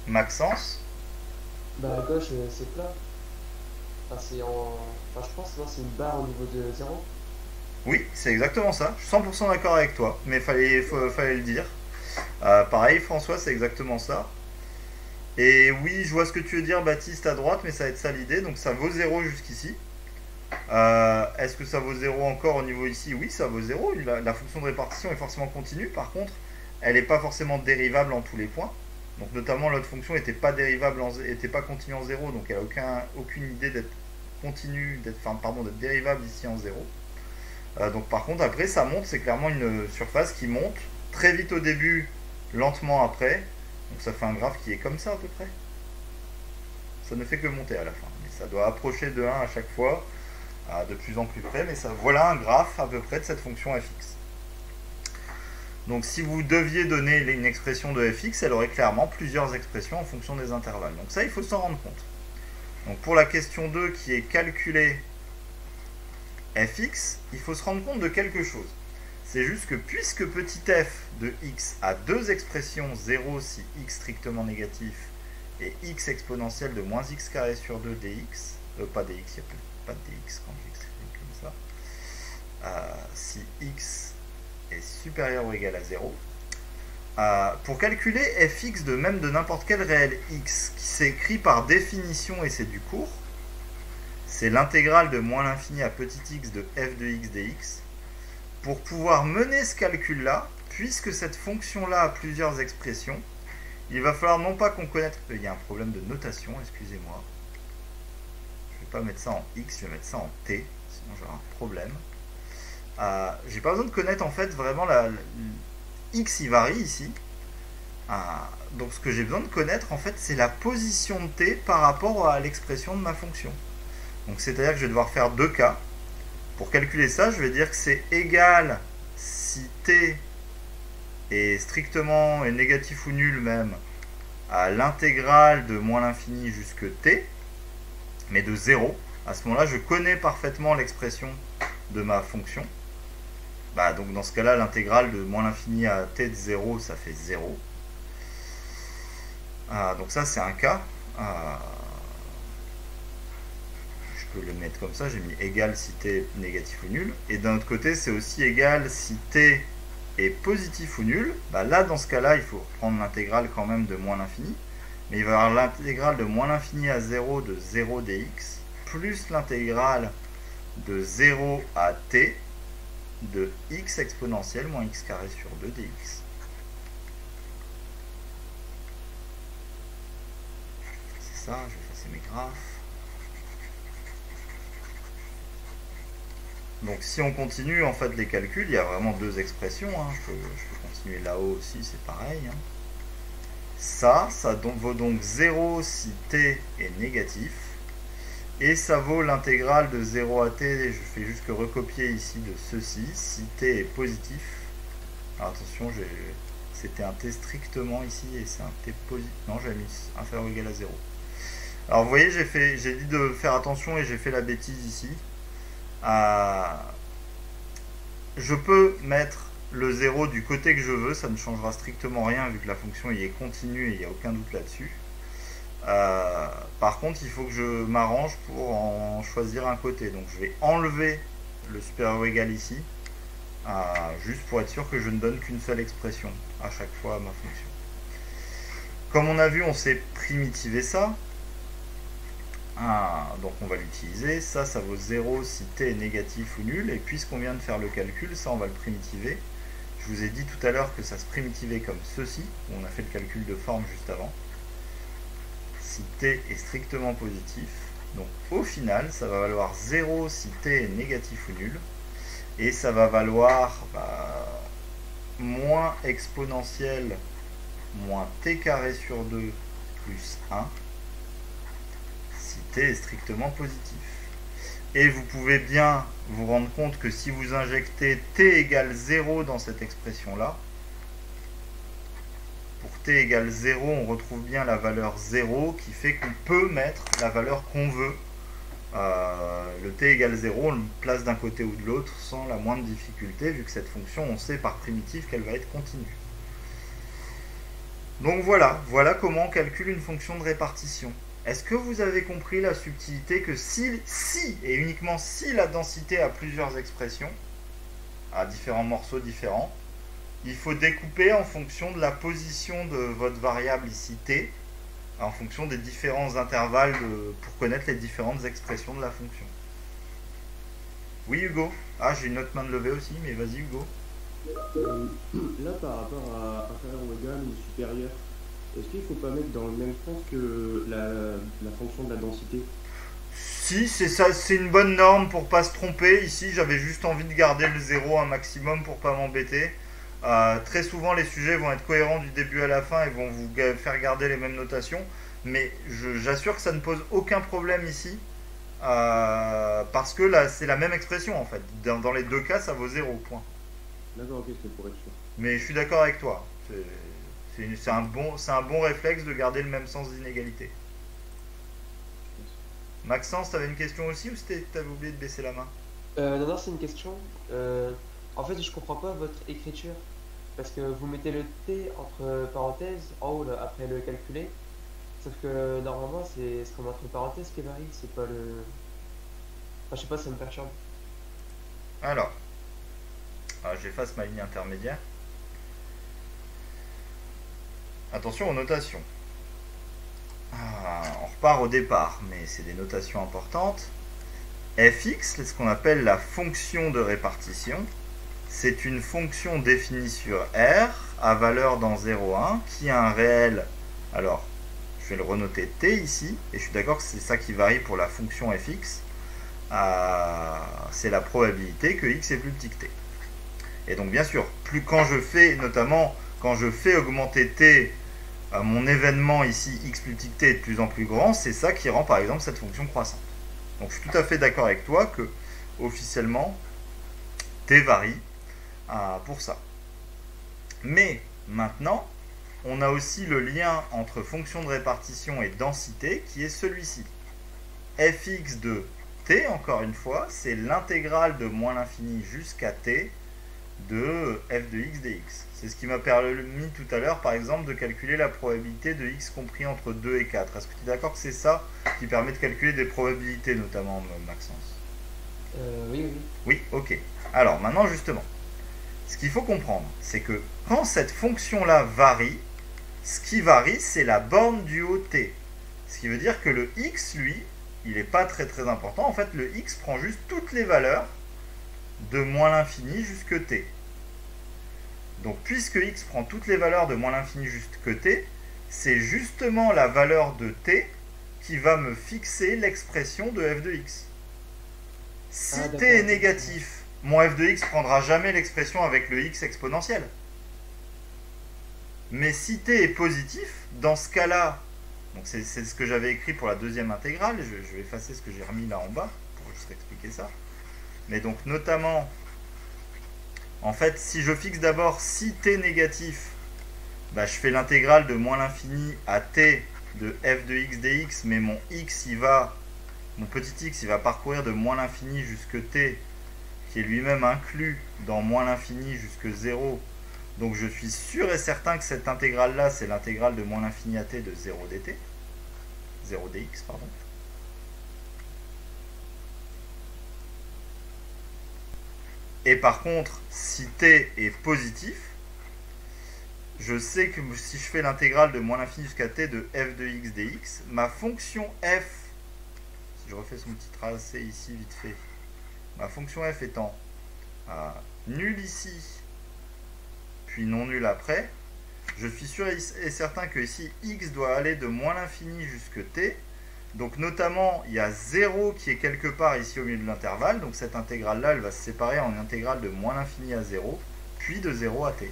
Maxence? Bah à gauche euh, c'est plat. Enfin je pense non c'est une barre au niveau de 0. Oui, c'est exactement ça. Je suis 100% d'accord avec toi, mais fallait, fallait le dire. Euh, pareil, François, c'est exactement ça. Et oui, je vois ce que tu veux dire, Baptiste, à droite, mais ça va être ça l'idée. Donc ça vaut 0 jusqu'ici. Euh, Est-ce que ça vaut 0 encore au niveau ici? Oui, ça vaut 0. La, la fonction de répartition est forcément continue. Par contre, elle n'est pas forcément dérivable en tous les points. Donc notamment, l'autre fonction n'était pas dérivable, n'était pas continue en 0. Donc elle n'a aucun, aucune idée d'être continue, d'être, pardon, d'être dérivable ici en 0. Euh, donc par contre après ça monte, c'est clairement une surface qui monte très vite au début, lentement après. Donc ça fait un graphe qui est comme ça à peu près. Ça ne fait que monter à la fin. Mais ça doit approcher de 1 à chaque fois, de plus en plus près. Mais voilà un graphe à peu près de cette fonction fx. Donc si vous deviez donner une expression de fx, elle aurait clairement plusieurs expressions en fonction des intervalles. Donc ça il faut s'en rendre compte. Donc pour la question 2 qui est calculer fx, il faut se rendre compte de quelque chose. C'est juste que puisque petit f de x a deux expressions 0 si x strictement négatif et x exponentielle de moins x carré sur 2 dx, euh, pas dx, il n'y a pas de dx quand j'écris comme ça, euh, si x est supérieur ou égal à 0, euh, pour calculer fx de même de n'importe quel réel x qui s'écrit par définition et c'est du cours, c'est l'intégrale de moins l'infini à petit x de f de x dx. Pour pouvoir mener ce calcul-là, puisque cette fonction-là a plusieurs expressions, il va falloir non pas qu'on connaisse... Il y a un problème de notation, excusez-moi. Je vais pas mettre ça en x, je vais mettre ça en t, sinon j'aurai un problème. Euh, J'ai pas besoin de connaître en fait vraiment la- x il varie ici. Euh, donc ce que j'ai besoin de connaître en fait c'est la position de t par rapport à l'expression de ma fonction. Donc c'est-à-dire que je vais devoir faire deux cas. Pour calculer ça, je vais dire que c'est égal si t est strictement et négatif ou nul même à l'intégrale de moins l'infini jusque t, mais de 0. À ce moment-là, je connais parfaitement l'expression de ma fonction. Bah, donc dans ce cas-là, l'intégrale de moins l'infini à t de 0, ça fait 0. Ah, donc ça, c'est un cas. Ah, je peux le mettre comme ça, j'ai mis égal si t est négatif ou nul. Et d'un autre côté, c'est aussi égal si t est positif ou nul. Bah là, dans ce cas-là, il faut prendre l'intégrale quand même de moins l'infini. Mais il va y avoir l'intégrale de moins l'infini à 0 de 0 dx, plus l'intégrale de 0 à t de x exponentielle moins x carré sur 2 dx. C'est ça, je vais effacer mes graphes. Donc si on continue en fait les calculs, il y a vraiment deux expressions. hein. Je, peux, continuer là-haut aussi, c'est pareil. hein. Ça, ça vaut donc 0 si t est négatif. Et ça vaut l'intégrale de 0 à t, je fais juste que recopier ici de ceci, si t est positif. Alors attention, c'était un t strictement ici et c'est un t positif. Non, j'avais mis inférieur ou égal à 0. Alors vous voyez, j'ai dit de faire attention et j'ai fait la bêtise ici. À- Je peux mettre le 0 du côté que je veux, ça ne changera strictement rien vu que la fonction y est continue et il n'y a aucun doute là-dessus. Euh, par contre, il faut que je m'arrange pour en choisir un côté. Donc je vais enlever le supérieur égal ici, euh, juste pour être sûr que je ne donne qu'une seule expression à chaque fois à ma fonction. Comme on a vu, on sait primitiver ça. Ah, donc on va l'utiliser. Ça, ça vaut 0 si t est négatif ou nul. Et puisqu'on vient de faire le calcul, ça, on va le primitiver. Je vous ai dit tout à l'heure que ça se primitivait comme ceci. On a fait le calcul de forme juste avant. Si t est strictement positif. Donc au final, ça va valoir 0 si t est négatif ou nul. Et ça va valoir bah, moins exponentielle moins t carré sur 2 plus 1 si t est strictement positif. Et vous pouvez bien vous rendre compte que si vous injectez t égale 0 dans cette expression-là, pour t égale 0, on retrouve bien la valeur 0 qui fait qu'on peut mettre la valeur qu'on veut. Euh, le t égale 0, on le place d'un côté ou de l'autre sans la moindre difficulté, vu que cette fonction, on sait par primitive qu'elle va être continue. Donc voilà, voilà comment on calcule une fonction de répartition. Est-ce que vous avez compris la subtilité que si, si et uniquement si la densité a plusieurs expressions, à différents morceaux différents, il faut découper en fonction de la position de votre variable ici t, en fonction des différents intervalles pour connaître les différentes expressions de la fonction. Oui Hugo? Ah j'ai une autre main de levée aussi, mais vas-y Hugo. Euh, là par rapport à inférieur ou égal ou supérieur, est-ce qu'il ne faut pas mettre dans le même sens que la, fonction de la densité? Si, c'est ça, c'est une bonne norme pour pas se tromper. Ici, j'avais juste envie de garder le zéro un maximum pour pas m'embêter. Euh, très souvent, les sujets vont être cohérents du début à la fin et vont vous faire garder les mêmes notations. Mais j'assure que ça ne pose aucun problème ici. Euh, parce que là, c'est la même expression en fait. Dans, les deux cas, ça vaut zéro point. D'accord, ok, c'est pour être sûr. Mais je suis d'accord avec toi. C'est un, bon, un bon réflexe de garder le même sens d'inégalité. Maxence, t'avais une question aussi ou t'avais oublié de baisser la main? Euh, Non, non, c'est une question. Euh, en fait, je comprends pas votre écriture. Parce que vous mettez le T entre parenthèses en haut après le calculer. Sauf que normalement, c'est ce qu'on entre parenthèses qui varie. C'est pas le. Enfin, je sais pas, ça me perturbe. Alors, ah, j'efface ma ligne intermédiaire. Attention aux notations. Ah, on repart au départ, mais c'est des notations importantes. fx, ce qu'on appelle la fonction de répartition, c'est une fonction définie sur R à valeur dans 0,1 qui a un réel. Alors, je vais le renoter t ici, et je suis d'accord que c'est ça qui varie pour la fonction fx. C'est la probabilité que x est plus petit que t. Et donc, bien sûr, plus quand je fais, notamment quand je fais augmenter t mon événement ici x plus petit que t est de plus en plus grand, c'est ça qui rend par exemple cette fonction croissante. Donc je suis tout à fait d'accord avec toi que officiellement t varie pour ça. Mais maintenant, on a aussi le lien entre fonction de répartition et densité qui est celui-ci. fx de t, encore une fois, c'est l'intégrale de moins l'infini jusqu'à t de f de x dx. C'est ce qui m'a permis tout à l'heure, par exemple, de calculer la probabilité de x compris entre 2 et 4. Est-ce que tu es d'accord que c'est ça qui permet de calculer des probabilités, notamment, Maxence? Euh, Oui, oui. Oui, ok. Alors, maintenant, justement, ce qu'il faut comprendre, c'est que quand cette fonction-là varie, ce qui varie, c'est la borne du haut t. Ce qui veut dire que le x, lui, il n'est pas très très important. En fait, le x prend juste toutes les valeurs de moins l'infini jusque t. Donc puisque x prend toutes les valeurs de moins l'infini jusque t, c'est justement la valeur de t qui va me fixer l'expression de f de x. Si ah, t est négatif, mon f de x prendra jamais l'expression avec le x exponentiel. Mais si t est positif, dans ce cas-là, c'est ce que j'avais écrit pour la deuxième intégrale, je, vais effacer ce que j'ai remis là en bas pour juste expliquer ça. Mais donc notamment en fait, si je fixe d'abord si t négatif, bah, je fais l'intégrale de moins l'infini à t de f de x dx, mais mon x, il va, mon petit x, il va parcourir de moins l'infini jusque t, qui est lui-même inclus dans moins l'infini jusque 0. Donc je suis sûr et certain que cette intégrale-là, c'est l'intégrale de moins l'infini à t de 0 dt. 0 dx, pardon. Et par contre, si t est positif, je sais que si je fais l'intégrale de moins l'infini jusqu'à t de f de x dx, ma fonction f, si je refais son petit tracé ici vite fait, ma fonction f étant euh, nulle ici, puis non nulle après, je suis sûr et certain que ici x doit aller de moins l'infini jusque t, donc notamment, il y a 0 qui est quelque part ici au milieu de l'intervalle. Donc cette intégrale-là, elle va se séparer en une intégrale de moins l'infini à 0, puis de 0 à t.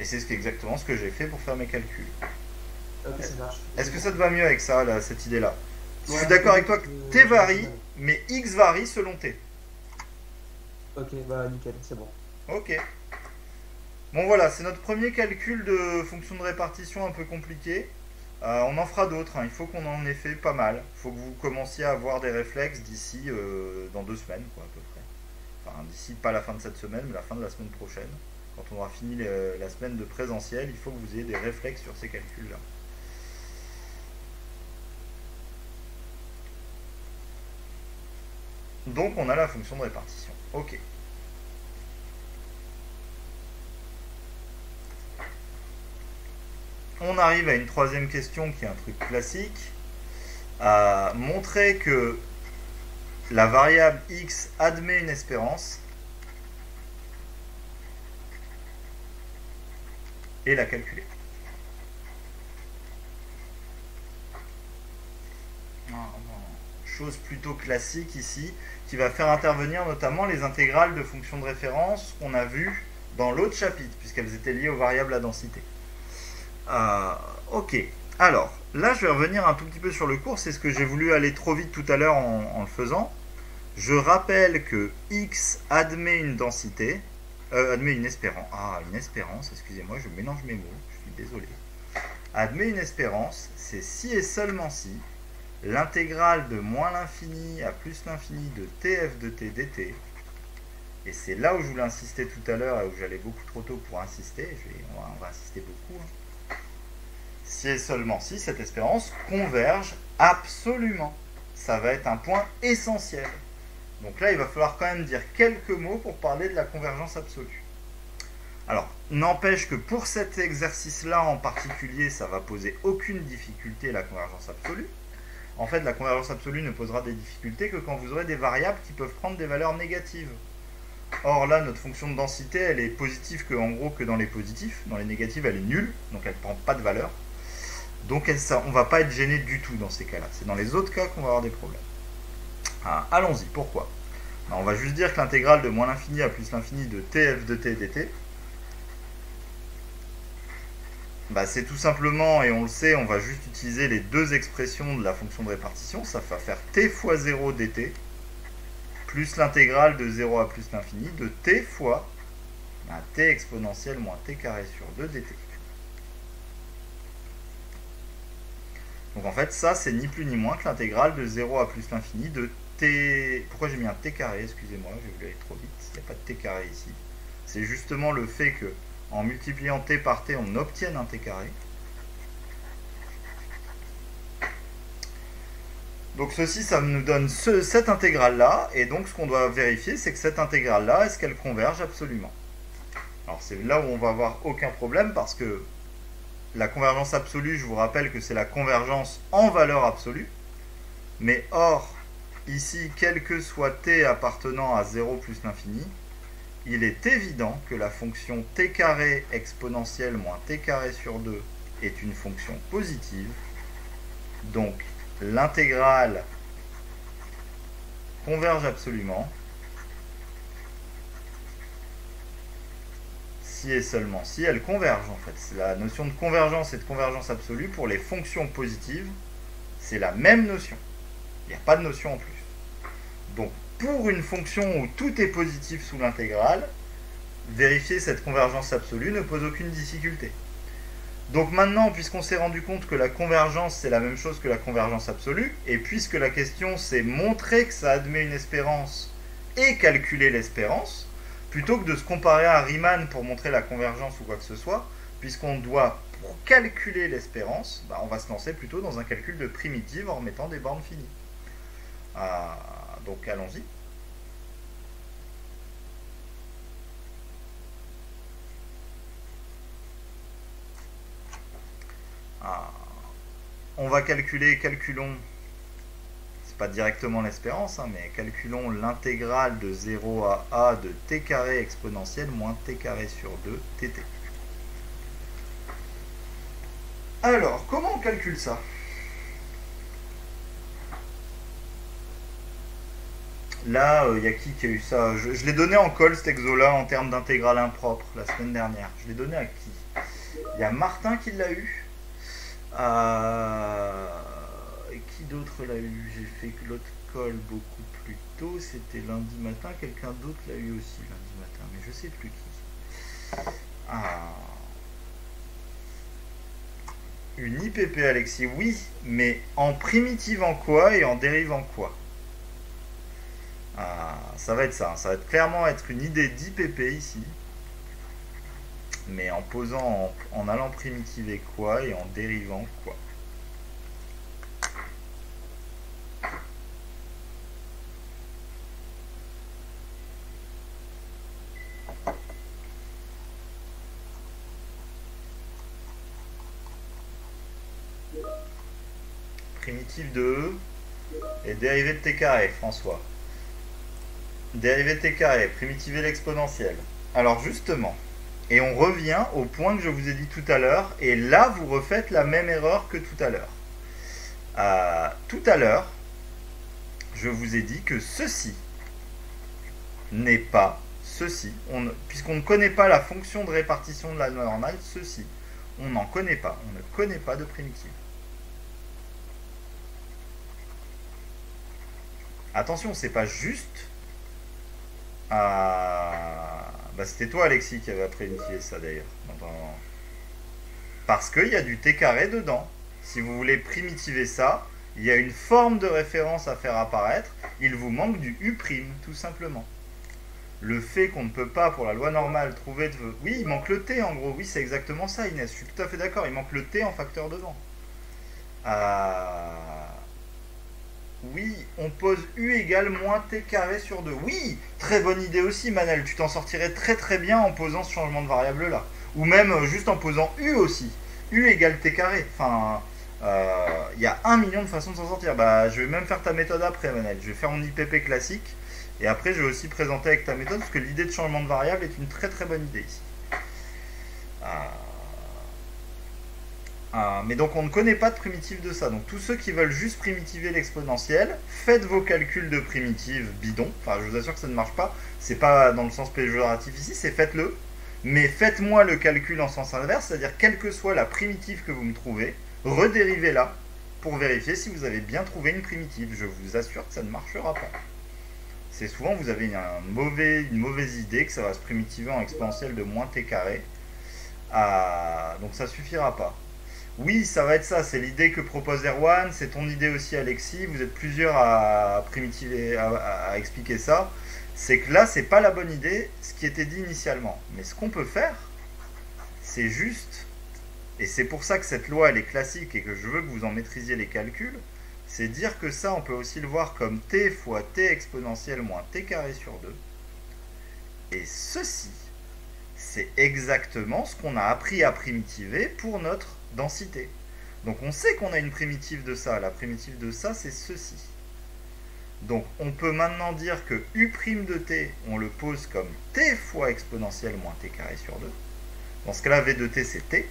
Et c'est exactement ce que j'ai fait pour faire mes calculs. Est-ce que ça te va mieux avec ça, là, cette idée-là? Je suis d'accord avec toi que euh, t varie. Mais x varie selon t. Ok, bah nickel, c'est bon. Ok. Bon voilà, c'est notre premier calcul de fonction de répartition un peu compliqué. Euh, on en fera d'autres, hein. il faut qu'on en ait fait pas mal. Il faut que vous commenciez à avoir des réflexes d'ici euh, dans deux semaines, quoi, à peu près. Enfin, d'ici pas la fin de cette semaine, mais la fin de la semaine prochaine. Quand on aura fini le- la semaine de présentiel, il faut que vous ayez des réflexes sur ces calculs-là. Donc on a la fonction de répartition. Ok. On arrive à une troisième question qui est un truc classique. Montrer que la variable x admet une espérance et la calculer. Ah, Chose plutôt classique ici, qui va faire intervenir notamment les intégrales de fonctions de référence qu'on a vues dans l'autre chapitre, puisqu'elles étaient liées aux variables à densité. Euh, ok, alors là je vais revenir un tout petit peu sur le cours, c'est ce que j'ai voulu aller trop vite tout à l'heure en, le faisant. Je rappelle que x admet une densité, euh, admet une espérance, ah une espérance, excusez-moi, je mélange mes mots, je suis désolé. Admet une espérance, c'est si et seulement si l'intégrale de moins l'infini à plus l'infini de tf de t dt, et c'est là où je voulais insister tout à l'heure et où j'allais beaucoup trop tôt pour insister, on, va, on va insister beaucoup, hein. si et seulement si cette espérance converge absolument. Ça va être un point essentiel. Donc là, il va falloir quand même dire quelques mots pour parler de la convergence absolue. Alors, n'empêche que pour cet exercice-là en particulier, ça va poser aucune difficulté la convergence absolue. En fait, la convergence absolue ne posera des difficultés que quand vous aurez des variables qui peuvent prendre des valeurs négatives. Or là, notre fonction de densité, elle est positive que en gros que dans les positifs. Dans les négatifs, elle est nulle, donc elle ne prend pas de valeur. Donc on ne va pas être gêné du tout dans ces cas-là. C'est dans les autres cas qu'on va avoir des problèmes. Ah, Allons-y, pourquoi? On va juste dire que l'intégrale de moins l'infini à plus l'infini de tf de t dt, bah, c'est tout simplement, et on le sait, on va juste utiliser les deux expressions de la fonction de répartition. Ça va faire t fois 0 dt, plus l'intégrale de 0 à plus l'infini de t fois bah, t exponentielle moins t carré sur 2 dt. Donc en fait, ça, c'est ni plus ni moins que l'intégrale de 0 à plus l'infini de t... Pourquoi j'ai mis un t carré? Excusez-moi, j'ai voulu aller trop vite. Il n'y a pas de t carré ici. C'est justement le fait que en multipliant t par t, on obtienne un t carré. Donc ceci, ça nous donne ce- cette intégrale-là, et donc ce qu'on doit vérifier, c'est que cette intégrale-là, est-ce qu'elle converge absolument? Alors c'est là où on va avoir aucun problème, parce que la convergence absolue, je vous rappelle que c'est la convergence en valeur absolue, mais or, ici, quel que soit t appartenant à 0 plus l'infini, il est évident que la fonction t carré exponentielle moins t carré sur 2 est une fonction positive. Donc l'intégrale converge absolument si et seulement si elle converge en fait. La notion de convergence et de convergence absolue pour les fonctions positives, c'est la même notion. Il n'y a pas de notion en plus. Donc pour une fonction où tout est positif sous l'intégrale, vérifier cette convergence absolue ne pose aucune difficulté. Donc maintenant, puisqu'on s'est rendu compte que la convergence c'est la même chose que la convergence absolue, et puisque la question c'est montrer que ça admet une espérance et calculer l'espérance, plutôt que de se comparer à Riemann pour montrer la convergence ou quoi que ce soit, puisqu'on doit, pour calculer l'espérance, bah, on va se lancer plutôt dans un calcul de primitive en remettant des bornes finies. Ah, donc allons-y. On va calculer, calculons, c'est pas directement l'espérance, hein, mais calculons l'intégrale de 0 à a de t carré exponentielle moins t carré sur 2 tt. Alors, comment on calcule ça? Là, il y a qui qui a eu ça? Je, l'ai donné en call cet exo-là en termes d'intégrale impropre la semaine dernière. Je l'ai donné à qui? Il y a Martin qui l'a eu. Et qui d'autre l'a eu? J'ai fait l'autre call beaucoup plus tôt. C'était lundi matin. Quelqu'un d'autre l'a eu aussi lundi matin, mais je sais plus qui. Ah. Une IPP Alexis, oui, mais en primitive en quoi et en dérive en quoi? Ah, Ça va être ça, ça va être clairement être une idée d'IPP ici, mais en posant, en, allant primitiver quoi et en dérivant quoi. primitive de E et dérivée de t carré, François. Dérivée de t carré, primitiver l'exponentielle. Alors justement, et on revient au point que je vous ai dit tout à l'heure, et là vous refaites la même erreur que tout à l'heure. Tout à l'heure, je vous ai dit que ceci n'est pas ceci. Puisqu'on ne connaît pas la fonction de répartition de la normale, ceci, on n'en connaît pas. On ne connaît pas de primitive. Attention, c'est pas juste. Bah, c'était toi, Alexis, qui avait primitivé ça d'ailleurs. Parce qu'il y a du t carré dedans. Si vous voulez primitiver ça, il y a une forme de référence à faire apparaître. Il vous manque du u', tout simplement. Le fait qu'on ne peut pas, pour la loi normale, trouver de... Oui, il manque le t en gros. Oui, c'est exactement ça, Inès. Je suis tout à fait d'accord. Il manque le t en facteur devant. Ah... Oui, on pose U égale moins T carré sur 2. Oui, très bonne idée aussi, Manel. Tu t'en sortirais très très bien en posant ce changement de variable là. Ou même euh, juste en posant U aussi. U égale T carré. Enfin, il euh, y a un million de façons de s'en sortir. Bah, je vais même faire ta méthode après, Manel. Je vais faire mon IPP classique. Et après, je vais aussi présenter avec ta méthode, parce que l'idée de changement de variable est une très très bonne idée ici. Euh, mais donc on ne connaît pas de primitive de ça. Donc tous ceux qui veulent juste primitiver l'exponentielle, faites vos calculs de primitive bidon. Enfin, je vous assure que ça ne marche pas. C'est pas dans le sens péjoratif ici, c'est faites-le. Mais faites-moi le calcul en sens inverse, c'est-à-dire quelle que soit la primitive que vous me trouvez, redérivez-la pour vérifier si vous avez bien trouvé une primitive. Je vous assure que ça ne marchera pas. C'est souvent vous avez une mauvaise idée que ça va se primitiver en exponentielle de moins t carré. Donc ça suffira pas. Oui, ça va être ça. C'est l'idée que propose Erwan. C'est ton idée aussi, Alexis. Vous êtes plusieurs à primitiver, à, expliquer ça. C'est que là, c'est pas la bonne idée, ce qui était dit initialement. Mais ce qu'on peut faire, c'est juste, et c'est pour ça que cette loi elle est classique et que je veux que vous en maîtrisiez les calculs, c'est dire que ça, on peut aussi le voir comme t fois t exponentielle moins t carré sur 2. Et ceci, c'est exactement ce qu'on a appris à primitiver pour notre densité. Donc on sait qu'on a une primitive de ça. La primitive de ça, c'est ceci. Donc on peut maintenant dire que u' de t, on le pose comme t fois exponentielle moins t carré sur 2. Dans ce cas-là, v de t, c'est t.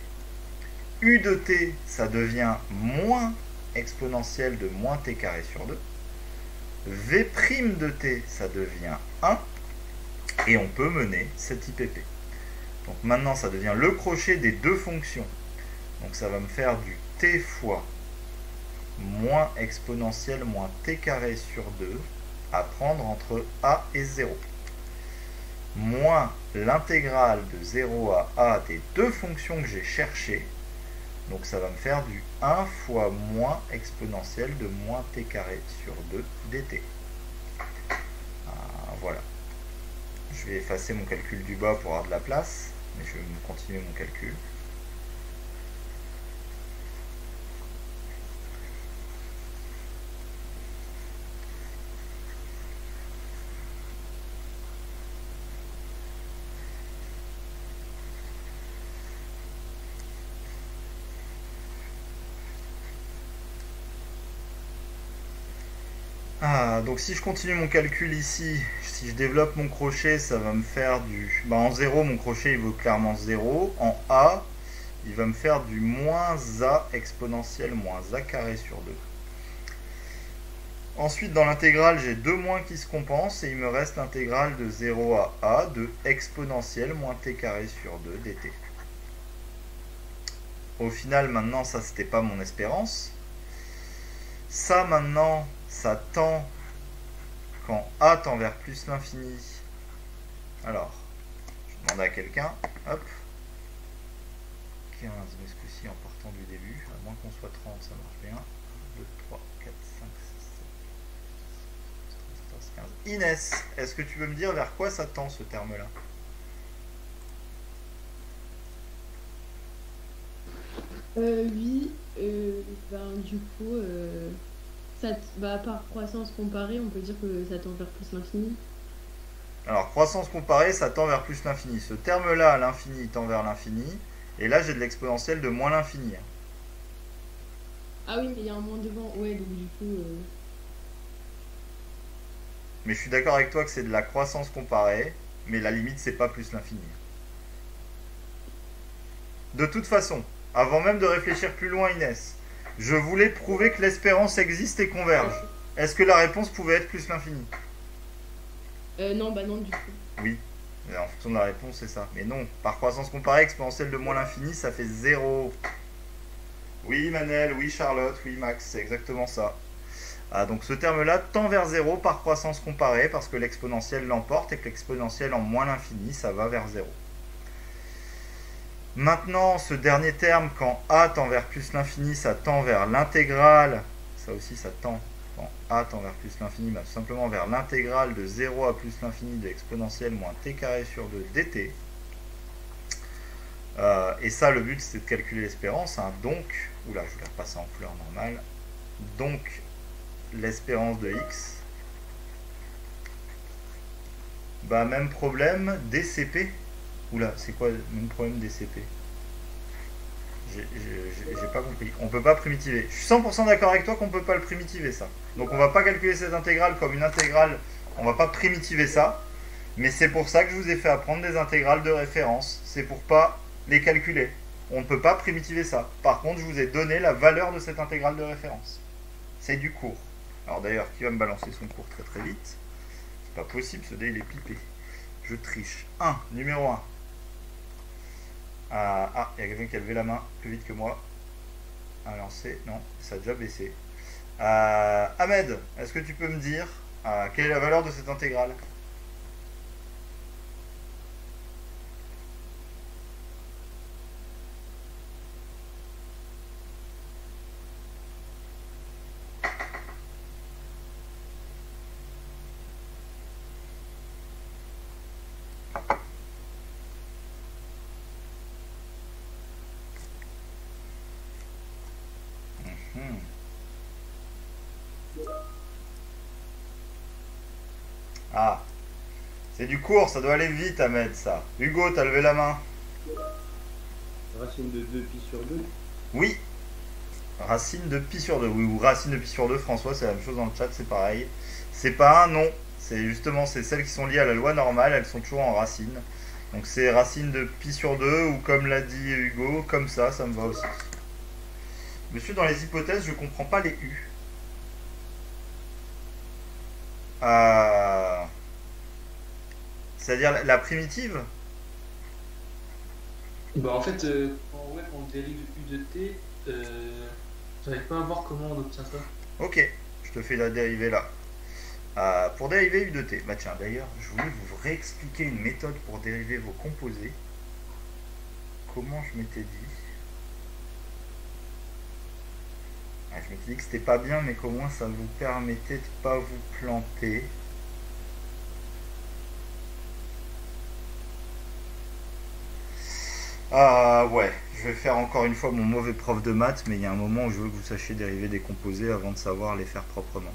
u de t, ça devient moins exponentielle de moins t carré sur 2. v' de t, ça devient 1. Et on peut mener cet IPP. Donc maintenant, ça devient le crochet des deux fonctions donc ça va me faire du t fois moins exponentielle moins t carré sur 2 à prendre entre a et 0. Moins l'intégrale de 0 à a des deux fonctions que j'ai cherchées. Donc ça va me faire du 1 fois moins exponentielle de moins t carré sur 2 dt. Ah, voilà. Je vais effacer mon calcul du bas pour avoir de la place, mais je vais continuer mon calcul. Ah, donc si je continue mon calcul ici, si je développe mon crochet, ça va me faire du... Bah, en 0, mon crochet il vaut clairement 0. En A, il va me faire du moins A exponentielle moins A carré sur 2. Ensuite, dans l'intégrale, j'ai deux moins qui se compensent et il me reste l'intégrale de 0 à a de exponentielle moins t carré sur 2 dt. Au final, maintenant, ça, c'était pas mon espérance. Ça, maintenant, ça tend quand a tend vers plus l'infini. Alors, je demande à quelqu'un, hop, 15, mais ce coup-ci en partant du début, à moins qu'on soit 30, ça marche bien. 2, 3, 4, 5, 6, 7, 14, 15. Inès, est-ce que tu veux me dire vers quoi ça tend ce terme-là? Euh, oui, euh, ben, du coup, euh, ça, bah, par croissance comparée, on peut dire que ça tend vers plus l'infini. Alors, croissance comparée, ça tend vers plus l'infini. Ce terme-là, l'infini, tend vers l'infini. Et là, j'ai de l'exponentielle de moins l'infini. Ah oui, mais il y a un moins devant, ouais, donc du coup, euh, Mais je suis d'accord avec toi que c'est de la croissance comparée, mais la limite, c'est pas plus l'infini. De toute façon, avant même de réfléchir plus loin, Inès, je voulais prouver que l'espérance existe et converge. Est-ce que la réponse pouvait être plus l'infini? Euh, non, bah non, du coup. Oui. En fonction de la réponse, c'est ça. Mais non, par croissance comparée, exponentielle de moins l'infini, ça fait 0. Oui, Manel, oui, Charlotte, oui, Max, c'est exactement ça. Ah, donc ce terme-là tend vers 0 par croissance comparée, parce que l'exponentielle l'emporte et que l'exponentielle en moins l'infini, ça va vers 0. Maintenant, ce dernier terme, quand a tend vers plus l'infini, ça tend vers l'intégrale. Ça aussi, ça tend. Quand a tend vers plus l'infini, bah, tout simplement vers l'intégrale de 0 à plus l'infini de exponentielle moins t carré sur 2 dt. Euh, et ça, le but, c'est de calculer l'espérance. hein. Donc, oula, je vais repasser en couleur normale. Donc, l'espérance de x. Bah, même problème, dcp. Oula, c'est quoi même problème dcp J'ai j'ai- pas compris. On peut pas primitiver. Je suis 100% d'accord avec toi qu'on peut pas le primitiver, ça. Donc, on va pas calculer cette intégrale comme une intégrale. On va pas primitiver ça. Mais c'est pour ça que je vous ai fait apprendre des intégrales de référence. C'est pour pas les calculer. On ne peut pas primitiver ça. Par contre, je vous ai donné la valeur de cette intégrale de référence. C'est du cours. Alors d'ailleurs, qui va me balancer son cours très très vite? C'est pas possible, ce dé est pipé. Je triche. 1, numéro 1. Ah, ah, il y a quelqu'un qui a levé la main plus vite que moi. À lancer, non, ça a déjà baissé. Euh, Ahmed, est-ce que tu peux me dire euh, quelle est la valeur de cette intégrale? Ah, c'est du cours, ça doit aller vite, Ahmed, ça. Hugo, t'as levé la main Racine de 2 pi sur 2. Oui. Racine de pi sur 2. Oui, ou racine de pi sur 2, François, c'est la même chose dans le chat, c'est pareil. C'est pas un non. C'est justement, c'est celles qui sont liées à la loi normale, elles sont toujours en racine. Donc c'est racine de pi sur 2, ou comme l'a dit Hugo, comme ça, ça me va aussi. Monsieur, dans les hypothèses, je comprends pas les U. Euh, C'est-à-dire la- primitive Bah en fait, euh, quand, ouais, quand on dérive U de T, euh, j'arrive pas à voir comment on obtient ça. Ok, je te fais la dérivée là. Euh, pour dériver U de t, bah tiens d'ailleurs, je voulais vous réexpliquer une méthode pour dériver vos composés. Comment je m'étais dit Ah, Je m'étais dit que c'était pas bien, mais qu'au moins ça vous permettait de pas vous planter. Ah ouais, je vais faire encore une fois mon mauvais prof de maths, mais il y a un moment où je veux que vous sachiez dériver des composés avant de savoir les faire proprement.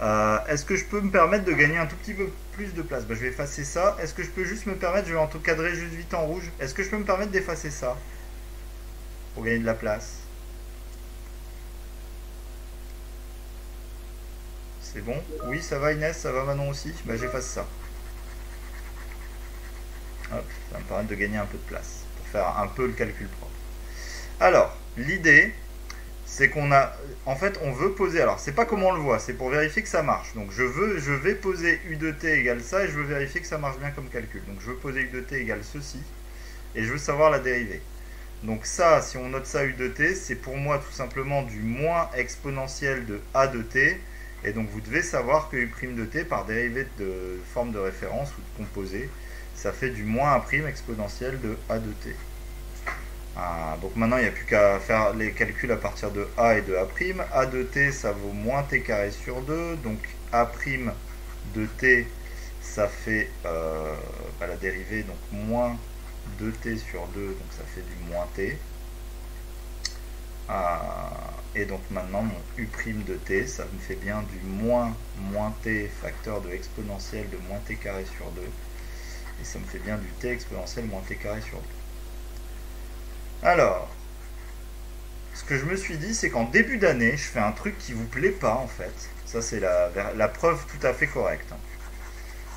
Euh, Est-ce que je peux me permettre de gagner un tout petit peu plus de place? Bah, Je vais effacer ça. Est-ce que je peux juste me permettre, je vais encadrer juste vite en rouge, est-ce que je peux me permettre d'effacer ça? Pour gagner de la place. C'est bon? Oui, ça va Inès, ça va Manon aussi? Bah j'efface ça. Hop, ça va me permettre de gagner un peu de place faire un peu le calcul propre. Alors, l'idée, c'est qu'on a, en fait, on veut poser. Alors, c'est pas comment on le voit, c'est pour vérifier que ça marche. Donc, je veux, je vais poser u de t égale ça et je veux vérifier que ça marche bien comme calcul. Donc, je veux poser u de t égale ceci et je veux savoir la dérivée. Donc ça, si on note ça u de t, c'est pour moi tout simplement du moins exponentiel de a de t. Et donc vous devez savoir que u' de t par dérivée de forme de référence ou de composé, ça fait du moins a' exponentiel de a de t. Ah, donc maintenant, il n'y a plus qu'à faire les calculs à partir de a et de a'. a de t, ça vaut moins t carré sur 2. Donc a' de t, ça fait euh, bah, la dérivée, donc moins 2t sur 2, donc ça fait du moins t. Ah, et donc maintenant, mon u' de t, ça me fait bien du moins moins t facteur de exponentielle de moins t carré sur 2. Et ça me fait bien du t exponentiel moins t carré sur 2. Alors, ce que je me suis dit, c'est qu'en début d'année, je fais un truc qui vous plaît pas en fait. Ça, c'est la, preuve tout à fait correcte.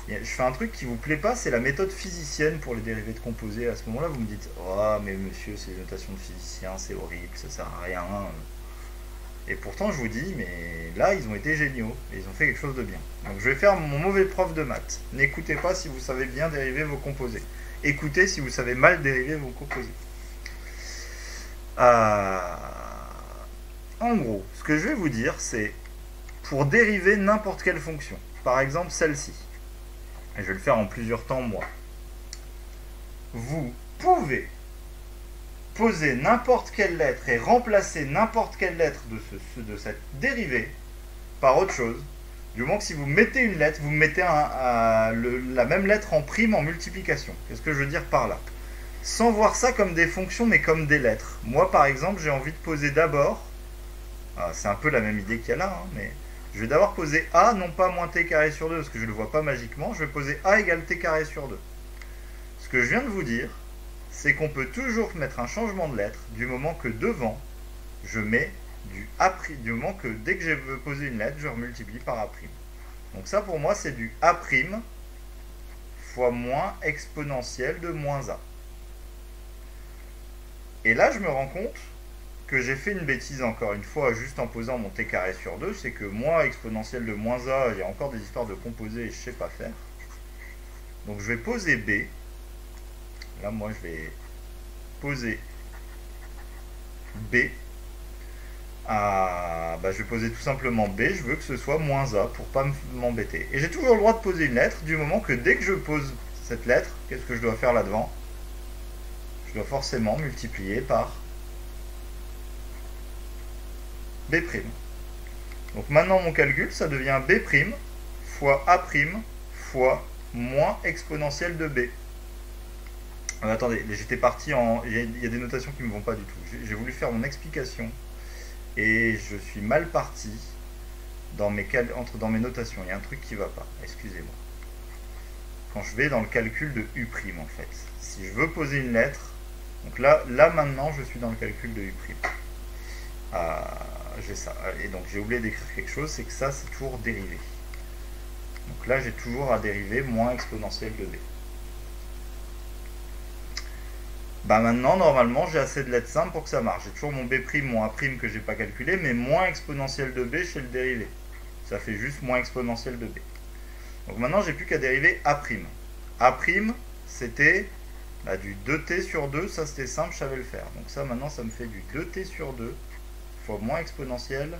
Je fais un truc qui vous plaît pas, c'est la méthode physicienne pour les dérivés de composés. À ce moment-là, vous me dites Oh, mais monsieur, des notations de physicien, c'est horrible, ça sert à rien. Et pourtant, je vous dis, mais là, ils ont été géniaux ils ont fait quelque chose de bien. Donc, je vais faire mon mauvais prof de maths. N'écoutez pas si vous savez bien dériver vos composés. Écoutez si vous savez mal dériver vos composés. Euh, en gros, ce que je vais vous dire, c'est pour dériver n'importe quelle fonction, par exemple celle-ci, et je vais le faire en plusieurs temps moi, vous pouvez poser n'importe quelle lettre et remplacer n'importe quelle lettre de, ce, de cette dérivée par autre chose, du moment que si vous mettez une lettre, vous mettez la même lettre en prime en multiplication. Qu'est-ce que je veux dire par là? Sans voir ça comme des fonctions mais comme des lettres. Moi par exemple j'ai envie de poser d'abord, ah, c'est un peu la même idée qu'il y a là, hein, mais je vais d'abord poser a non pas moins t carré sur 2 parce que je ne le vois pas magiquement, je vais poser a égale t carré sur 2. Ce que je viens de vous dire, c'est qu'on peut toujours mettre un changement de lettre du moment que devant je mets du a', du moment que dès que je veux poser une lettre, je remultiplie par a'. Donc ça pour moi c'est du a' fois moins exponentiel de moins a. Et là, je me rends compte que j'ai fait une bêtise encore une fois, juste en posant mon t carré sur 2, c'est que moi, exponentielle de moins a, il y a encore des histoires de composés et je ne sais pas faire. Donc je vais poser b. Là, moi, je vais poser b. Ah, bah, je vais poser tout simplement b, je veux que ce soit moins a pour pas m'embêter. Et j'ai toujours le droit de poser une lettre du moment que dès que je pose cette lettre, qu'est-ce que je dois faire là-devant? Je dois forcément multiplier par B'. Donc maintenant mon calcul, ça devient B' fois A' fois moins exponentielle de B. Euh, attendez, j'étais parti en... Il y a des notations qui ne me vont pas du tout. J'ai voulu faire mon explication et je suis mal parti dans mes, entre, dans mes notations. Il y a un truc qui ne va pas, excusez-moi. Quand je vais dans le calcul de U' en fait. Si je veux poser une lettre, donc là, là maintenant, je suis dans le calcul de U'. Ah, j'ai ça. Et donc j'ai oublié d'écrire quelque chose, c'est que ça, c'est toujours dérivé. Donc là, j'ai toujours à dériver moins exponentielle de b. Bah maintenant, normalement, j'ai assez de lettres simples pour que ça marche. J'ai toujours mon b', mon a' que j'ai pas calculé, mais moins exponentielle de b chez le dérivé. Ça fait juste moins exponentielle de b. Donc maintenant, j'ai plus qu'à dériver a'. a', c'était bah, du 2t sur 2, ça c'était simple, je savais le faire. Donc ça maintenant ça me fait du 2t sur 2 fois moins exponentielle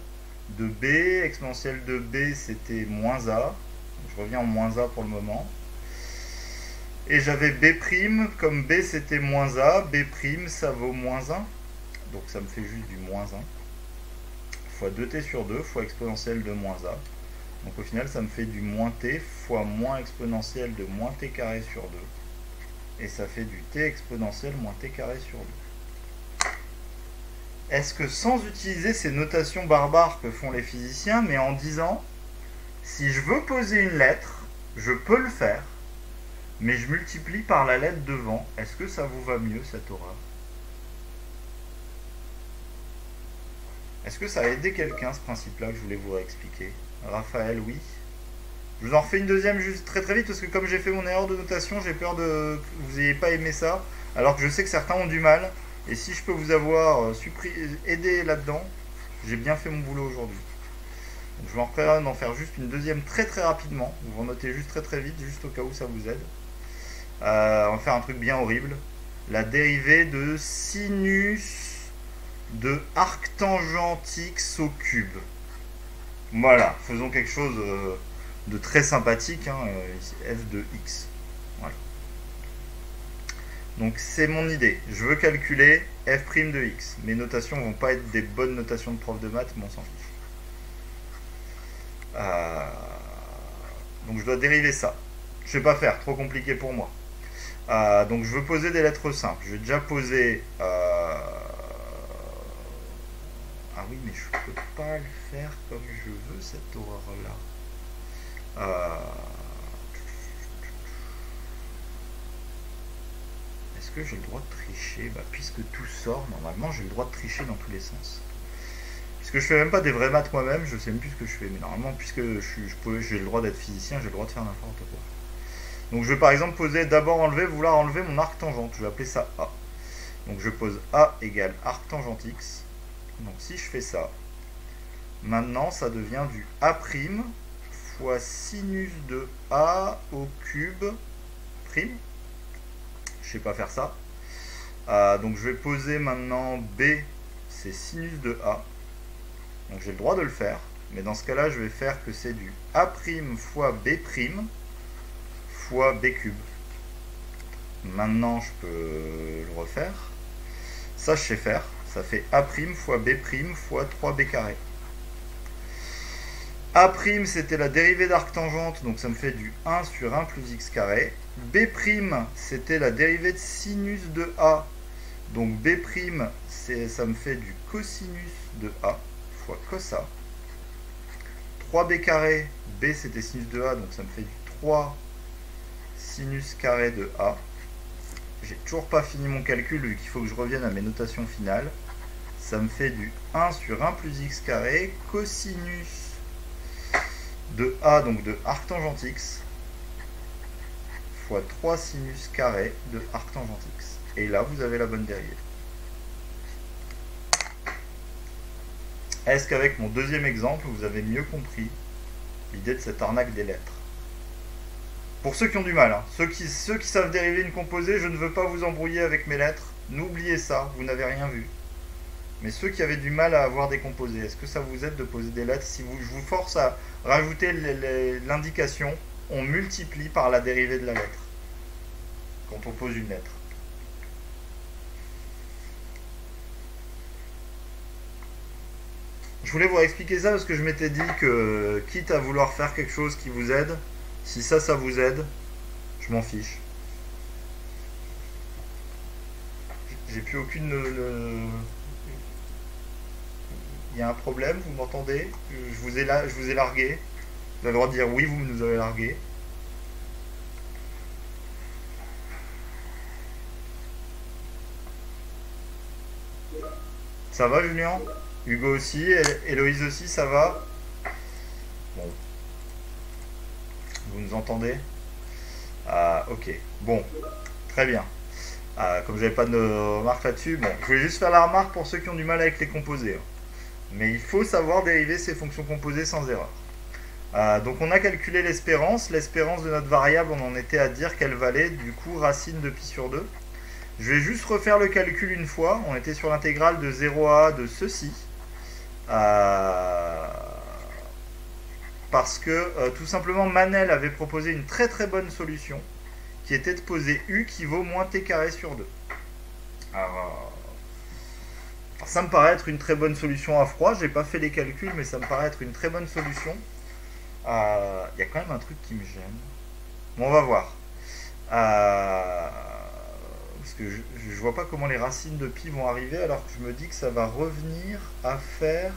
de b. Exponentielle de b c'était moins a. je reviens en moins a pour le moment. Et j'avais b', comme b c'était moins a, b' ça vaut moins 1. Donc ça me fait juste du moins 1. Fois 2t sur 2 fois exponentielle de moins a. Donc au final ça me fait du moins t fois moins exponentielle de moins t carré sur 2 et ça fait du t exponentiel moins t carré sur 2. Est-ce que sans utiliser ces notations barbares que font les physiciens, mais en disant, si je veux poser une lettre, je peux le faire, mais je multiplie par la lettre devant, est-ce que ça vous va mieux cette horreur Est-ce que ça a aidé quelqu'un ce principe-là que je voulais vous expliquer Raphaël, oui je vous en refais une deuxième juste très très vite parce que comme j'ai fait mon erreur de notation, j'ai peur de que vous n'ayez pas aimé ça. Alors que je sais que certains ont du mal. Et si je peux vous avoir euh, aidé là-dedans, J'ai bien fait mon boulot aujourd'hui. Je m'en reprendrai d'en faire juste une deuxième très très rapidement. Vous en notez juste très très vite, juste au cas où ça vous aide. Euh, on va faire un truc bien horrible. La dérivée de sinus de arctangente x au cube. Voilà, faisons quelque chose euh, de très sympathique. hein, euh, f de x. Voilà. Donc c'est mon idée. Je veux calculer f' de x. Mes notations vont pas être des bonnes notations de prof de maths, mais on s'en fiche. Donc je dois dériver ça. Je vais pas faire, trop compliqué pour moi. Euh, donc je veux poser des lettres simples. Je vais déjà poser. euh, Ah oui, mais je peux pas le faire comme je veux cette horreur-là. Euh, Est-ce que j'ai le droit de tricher? Bah, Puisque tout sort, normalement j'ai le droit de tricher dans tous les sens. Puisque je fais même pas des vrais maths moi-même, je sais même plus ce que je fais. Mais normalement, puisque je suis- je j'ai le droit d'être physicien, j'ai le droit de faire n'importe quoi. Donc je vais par exemple poser d'abord enlever, vouloir enlever mon arc tangente. Je vais appeler ça A. Donc je pose A égale arc tangente X. Donc si je fais ça, maintenant ça devient du A' fois sinus de A au cube prime. Je sais pas faire ça. Euh, donc je vais poser maintenant B, c'est sinus de A. Donc j'ai le droit de le faire. Mais dans ce cas-là, je vais faire que c'est du A' fois B' fois b cube. Maintenant, je peux le refaire. Ça, je sais faire. Ça fait A' fois B' fois 3b carré. A' c'était la dérivée d'arctangente, donc ça me fait du 1 sur 1 plus x carré. B' c'était la dérivée de sinus de A, donc B' ça me fait du cosinus de A fois cos A. 3b carré, B c'était sinus de A, donc ça me fait du 3 sinus carré de A. J'ai toujours pas fini mon calcul vu qu'il faut que je revienne à mes notations finales. Ça me fait du 1 sur 1 plus x carré cosinus de A, donc de arctangente x, fois 3 sinus carré de arctangente x. Et là, vous avez la bonne dérivée. Est-ce qu'avec mon deuxième exemple, vous avez mieux compris l'idée de cette arnaque des lettres? Pour ceux qui ont du mal, hein, ceux, qui, savent dériver une composée, je ne veux pas vous embrouiller avec mes lettres. N'oubliez ça, vous n'avez rien vu. Mais ceux qui avaient du mal à avoir des composés, est-ce que ça vous aide de poser des lettres? Si je vous force à rajouter l'indication, on multiplie par la dérivée de la lettre. Quand on pose une lettre. Je voulais vous expliquer ça parce que je m'étais dit que, quitte à vouloir faire quelque chose qui vous aide, si ça, ça vous aide, je m'en fiche. J'ai plus aucune. le- Il y a un problème, vous m'entendez? Je vous, ai je vous ai largué. Vous avez le droit de dire oui, vous nous avez largué. Ça va, Julien? Hugo aussi, Hé- Héloïse aussi, ça va Bon. Vous nous entendez Ah, ok. Bon, très bien. Ah, comme j'avais pas de remarque là-dessus, je voulais juste faire la remarque pour ceux qui ont du mal avec les composés. hein. Mais il faut savoir dériver ces fonctions composées sans erreur. Euh, donc on a calculé l'espérance. L'espérance de notre variable, on en était à dire qu'elle valait du coup racine de pi sur 2. Je vais juste refaire le calcul une fois. On était sur l'intégrale de 0 à de ceci. Parce que euh, tout simplement Manel avait proposé une très très bonne solution qui était de poser u qui vaut moins t carré sur 2. Alors, alors, ça me paraît être une très bonne solution à froid. J'ai pas fait les calculs, mais ça me paraît être une très bonne solution. Euh, Il y a quand même un truc qui me gêne. Bon, on va voir. Euh, parce que je, je vois pas comment les racines de pi vont arriver, alors que je me dis que ça va revenir à faire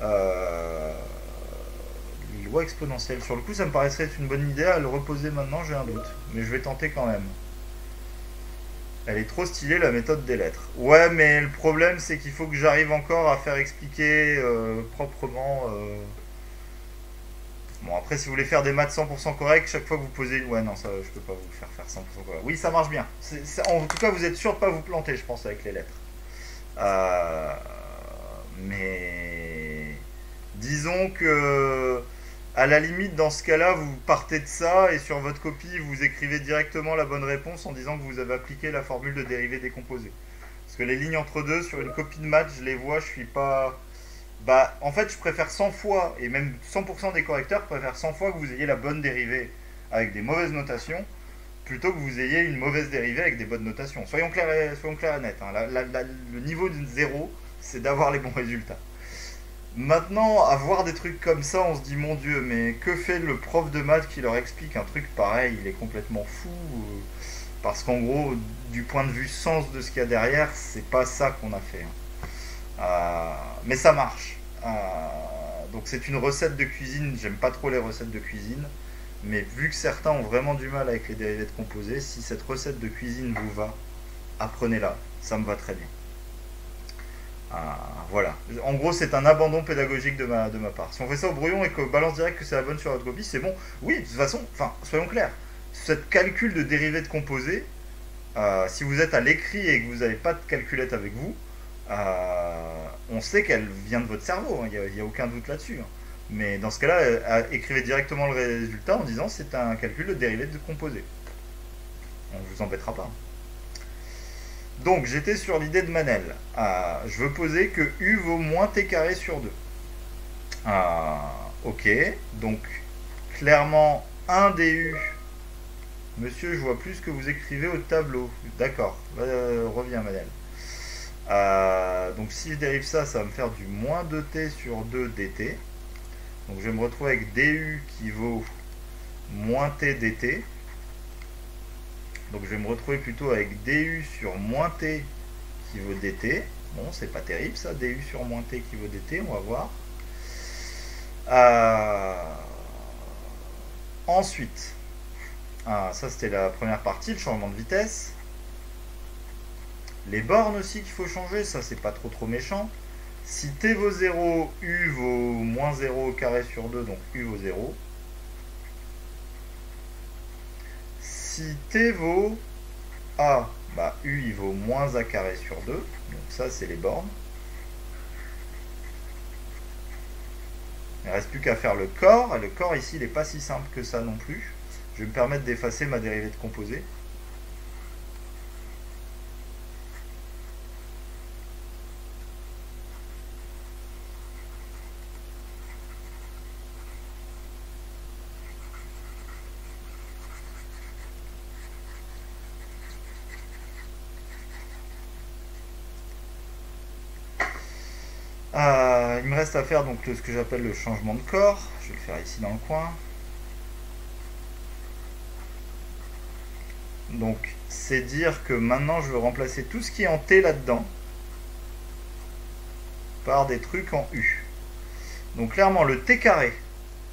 euh, les lois exponentielles. Sur le coup, ça me paraîtrait être une bonne idée. À le reposer maintenant, j'ai un doute. Mais je vais tenter quand même. Elle est trop stylée la méthode des lettres. Ouais, mais le problème c'est qu'il faut que j'arrive encore à faire expliquer euh, proprement. euh, Bon, après, si vous voulez faire des maths 100% corrects, chaque fois que vous posez. Ouais, non, ça, je peux pas vous faire faire 100% correct. Oui, ça marche bien. En tout cas, vous êtes sûr de pas vous planter, je pense, avec les lettres. Euh, Mais disons que à la limite, dans ce cas-là, vous partez de ça et sur votre copie, vous écrivez directement la bonne réponse en disant que vous avez appliqué la formule de dérivée décomposée. Parce que les lignes entre deux, sur une copie de maths, je les vois, je suis pas. Bah, en fait, je préfère 100 fois, et même 100% des correcteurs préfèrent 100 fois que vous ayez la bonne dérivée avec des mauvaises notations, plutôt que vous ayez une mauvaise dérivée avec des bonnes notations. Soyons clairs et, soyons clairs et nets. hein. La- la- la- le niveau de zéro, c'est d'avoir les bons résultats. Maintenant, à voir des trucs comme ça, on se dit mon Dieu, mais que fait le prof de maths qui leur explique un truc pareil? Il est complètement fou. euh, Parce qu'en gros, du point de vue sens de ce qu'il y a derrière, c'est pas ça qu'on a fait. hein. Euh, mais ça marche. Euh, donc c'est une recette de cuisine. J'aime pas trop les recettes de cuisine. Mais vu que certains ont vraiment du mal avec les dérivés de composés, si cette recette de cuisine vous va, apprenez-la. Ça me va très bien. Ah, voilà. En gros, c'est un abandon pédagogique de ma, de ma part. Si on fait ça au brouillon et que balance direct que c'est la bonne sur votre copie, c'est bon. Oui, de toute façon, enfin, soyons clairs. Cette calcul de dérivés de composés, euh, si vous êtes à l'écrit et que vous n'avez pas de calculette avec vous, euh, on sait qu'elle vient de votre cerveau. hein, Il n'y a, aucun doute là-dessus. hein. Mais dans ce cas-là, euh, écrivez directement le résultat en disant c'est un calcul de dérivés de composés. On ne vous embêtera pas. Donc j'étais sur l'idée de Manel. Euh, je veux poser que U vaut moins T carré sur 2. Euh, ok, donc clairement 1 DU. Monsieur, je vois plus ce que vous écrivez au tableau. D'accord, euh, reviens Manel. Euh, donc si je dérive ça, ça va me faire du moins 2t sur 2 dt. Donc je vais me retrouver avec du qui vaut moins t dt. Donc je vais me retrouver plutôt avec du sur moins t qui vaut dt. Bon, c'est pas terrible ça, du sur moins t qui vaut dt, on va voir. Euh, Ensuite, ah, ça c'était la première partie, le changement de vitesse. Les bornes aussi qu'il faut changer, ça c'est pas trop trop méchant. Si t vaut 0, u vaut moins 0 au carré sur 2, donc u vaut 0. Si t vaut a, bah u il vaut moins a carré sur 2, donc ça c'est les bornes. Il ne reste plus qu'à faire le corps, et le corps ici il n'est pas si simple que ça non plus. Je vais me permettre d'effacer ma dérivée de composé. Reste à faire donc ce que j'appelle le changement de corps. Je vais le faire ici dans le coin. Donc c'est dire que maintenant je veux remplacer tout ce qui est en T là-dedans par des trucs en U. Donc clairement le T carré,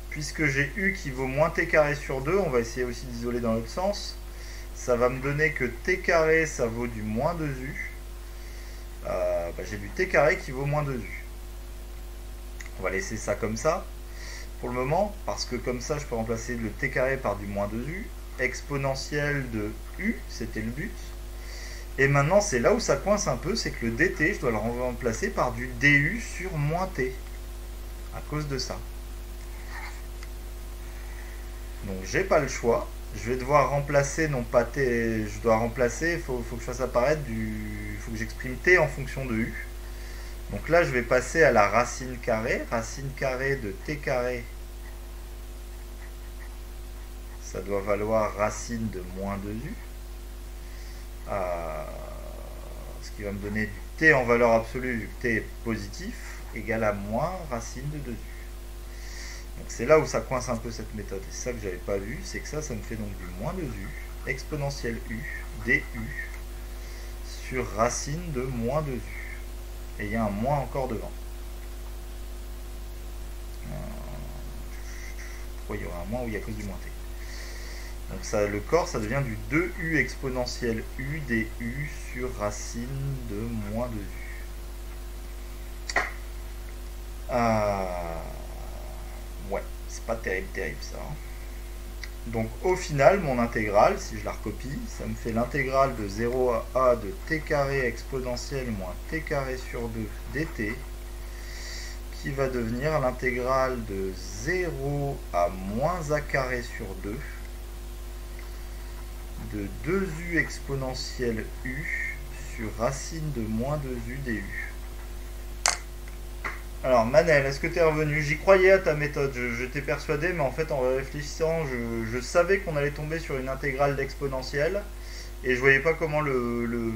puisque j'ai U qui vaut moins T carré sur 2, on va essayer aussi d'isoler dans l'autre sens. Ça va me donner que T carré ça vaut du moins 2U. Euh, bah, j'ai du T carré qui vaut moins 2U. On va laisser ça comme ça pour le moment, parce que comme ça je peux remplacer le t carré par du moins 2u, exponentielle de u, c'était le but. Et maintenant c'est là où ça coince un peu, c'est que le dt, je dois le remplacer par du du sur moins t, à cause de ça. Donc j'ai pas le choix, je vais devoir remplacer, non pas t, je dois remplacer, il faut, faut que je fasse apparaître du... il faut que j'exprime t en fonction de u. Donc là, je vais passer à la racine carrée. Racine carrée de t carré, ça doit valoir racine de moins 2u. Euh, ce qui va me donner du t en valeur absolue, vu que t est positif, égal à moins racine de 2u. Donc c'est là où ça coince un peu cette méthode. C'est ça que j'avais pas vu, c'est que ça, ça me fait donc du moins 2u, exponentielle u, du, sur racine de moins 2u et il y a un moins encore devant. Euh, Pourquoi il y aura un moins où il y a cause du moins t Donc ça, le corps, ça devient du 2u exponentielle u du sur racine de moins 2u. Euh, ouais, c'est pas terrible, terrible ça. hein. Donc au final, mon intégrale, si je la recopie, ça me fait l'intégrale de 0 à a de t carré exponentielle moins t carré sur 2 dt qui va devenir l'intégrale de 0 à moins a carré sur 2 de 2u exponentielle u sur racine de moins 2u du. Alors Manel, est-ce que tu es revenu? J'y croyais à ta méthode, je, t'ai persuadé, mais en fait en réfléchissant, je, savais qu'on allait tomber sur une intégrale d'exponentielle, et je voyais pas comment le, le,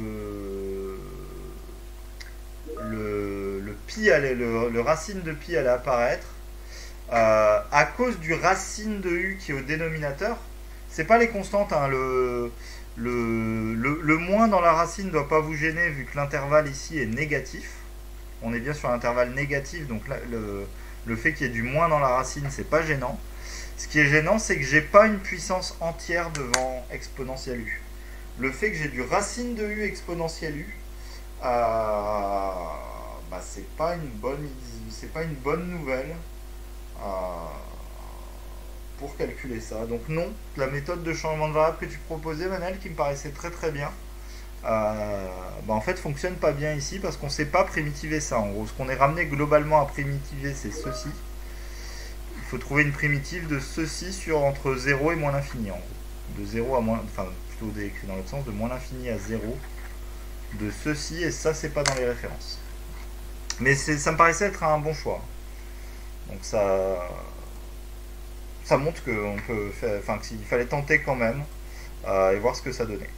le, le pi allait, le, racine de pi allait apparaître. Euh, à cause du racine de u qui est au dénominateur, c'est pas les constantes, hein, le, le, le, moins dans la racine ne doit pas vous gêner vu que l'intervalle ici est négatif. On est bien sur l'intervalle négatif, donc le, le fait qu'il y ait du moins dans la racine, c'est pas gênant. Ce qui est gênant, c'est que j'ai pas une puissance entière devant exponentielle u. Le fait que j'ai du racine de u exponentielle u, euh, bah, c'est pas une bonne c'est pas une bonne nouvelle euh, pour calculer ça. Donc non, la méthode de changement de variable que tu proposais, Manel, qui me paraissait très très bien, euh, bah, en fait fonctionne pas bien ici parce qu'on sait pas primitiver ça. En gros, ce qu'on est ramené globalement à primitiver, c'est ceci. Il faut trouver une primitive de ceci sur entre 0 et moins l'infini en gros. De 0 à moins, enfin plutôt écrit dans l'autre sens, de moins l'infini à 0 de ceci, et ça, c'est pas dans les références. Mais ça me paraissait être un bon choix. Donc ça, ça montre qu'on peut faire, enfin qu'il fallait tenter quand même euh, et voir ce que ça donnait.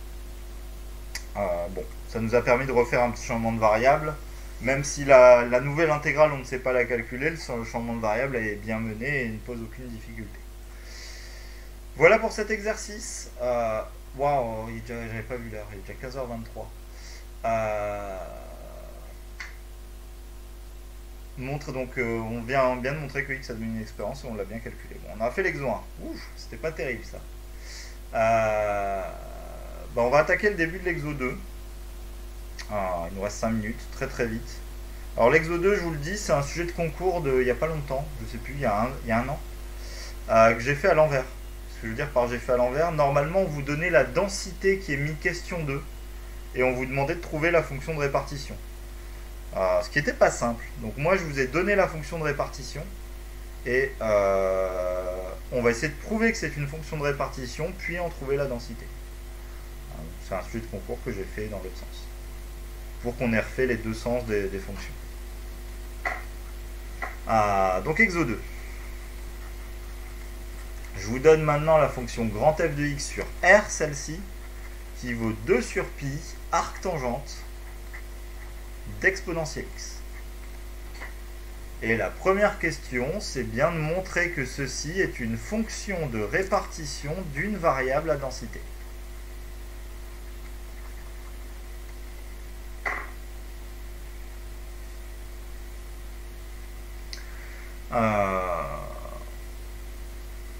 Euh, bon, ça nous a permis de refaire un petit changement de variable. Même si la, nouvelle intégrale, on ne sait pas la calculer, le changement de variable est bien mené et ne pose aucune difficulté. Voilà pour cet exercice. Euh, waouh, wow, j'avais pas vu l'heure, il est déjà 15h23. Euh, montre donc, on vient bien de montrer que X a donné une expérience et on l'a bien calculé. Bon, on a fait l'exo 1. Ouf, c'était pas terrible ça. Bah, on va attaquer le début de l'exo 2. Ah, il nous reste 5 minutes, très très vite. Alors l'exo 2, je vous le dis, c'est un sujet de concours de il n'y a pas longtemps, je sais plus, il y a un, an, que j'ai fait à l'envers. Ce que je veux dire par j'ai fait à l'envers, normalement vous donnez la densité qui est mis question 2 et on vous demandait de trouver la fonction de répartition. Euh, ce qui n'était pas simple. Donc moi je vous ai donné la fonction de répartition et euh, on va essayer de prouver que c'est une fonction de répartition puis en trouver la densité. C'est un sujet de concours que j'ai fait dans l'autre sens. Pour qu'on ait refait les deux sens des, fonctions. donc exo 2. Je vous donne maintenant la fonction grand f de x sur R, celle-ci, qui vaut 2 sur pi arc tangente d'exponentielle x. Et la première question, c'est bien de montrer que ceci est une fonction de répartition d'une variable à densité.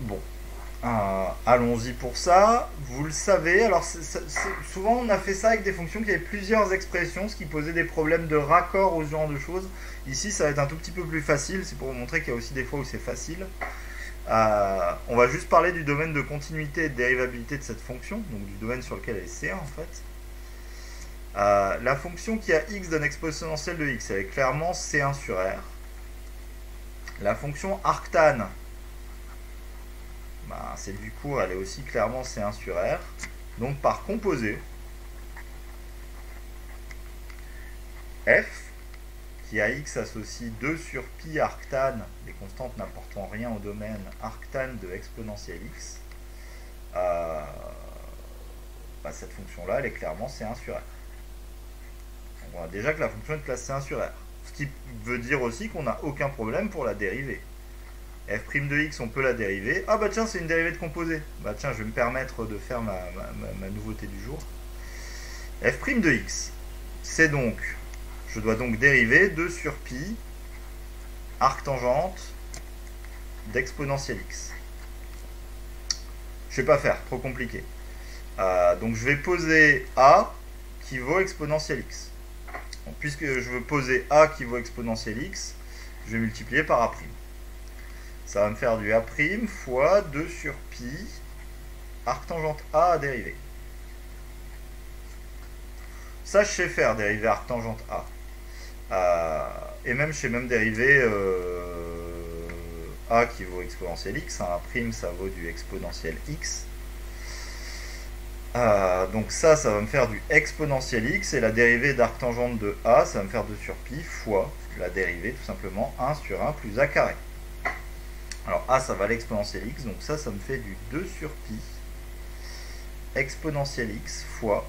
Bon, euh, allons-y pour ça. Vous le savez, alors souvent on a fait ça avec des fonctions qui avaient plusieurs expressions, ce qui posait des problèmes de raccord ce genre de choses. Ici, ça va être un tout petit peu plus facile, c'est pour vous montrer qu'il y a aussi des fois où c'est facile. Euh, on va juste parler du domaine de continuité et de dérivabilité de cette fonction, donc du domaine sur lequel elle est C1 en fait. Euh, la fonction qui a x donne exponentielle de x, elle est clairement C1 sur R. La fonction arctane, bah, celle du cours, elle est aussi clairement C1 sur R. Donc par composé, f, qui à x associe 2 sur pi arctane, les constantes n'apportant rien au domaine arctane de exponentielle x, euh, bah, cette fonction-là, elle est clairement C1 sur R. on voit déjà que la fonction est de classe C1 sur R. Qui veut dire aussi qu'on n'a aucun problème pour la dériver f' de x, on peut la dériver. Ah bah tiens, c'est une dérivée de composé. Bah tiens, je vais me permettre de faire ma, nouveauté du jour. f' de x, c'est donc, je dois donc dériver 2 sur pi, arc tangente d'exponentielle x. Je vais pas faire, trop compliqué. Euh, donc je vais poser a qui vaut exponentielle x. puisque je veux poser a qui vaut exponentielle x, je vais multiplier par a'. Ça va me faire du A' fois 2 sur pi, arc tangente A à dériver. Ça, je sais faire, dériver arc tangente A. Euh, et même chez même dérivé euh, a qui vaut exponentielle x, hein, a ça vaut du exponentiel x. Euh, donc ça, ça va me faire du exponentiel x, et la dérivée d'arctangente de a, ça va me faire 2 sur pi fois la dérivée tout simplement 1 sur 1 plus a carré. Alors a, ça va l'exponentiel x, donc ça, ça me fait du 2 sur pi exponentielle x fois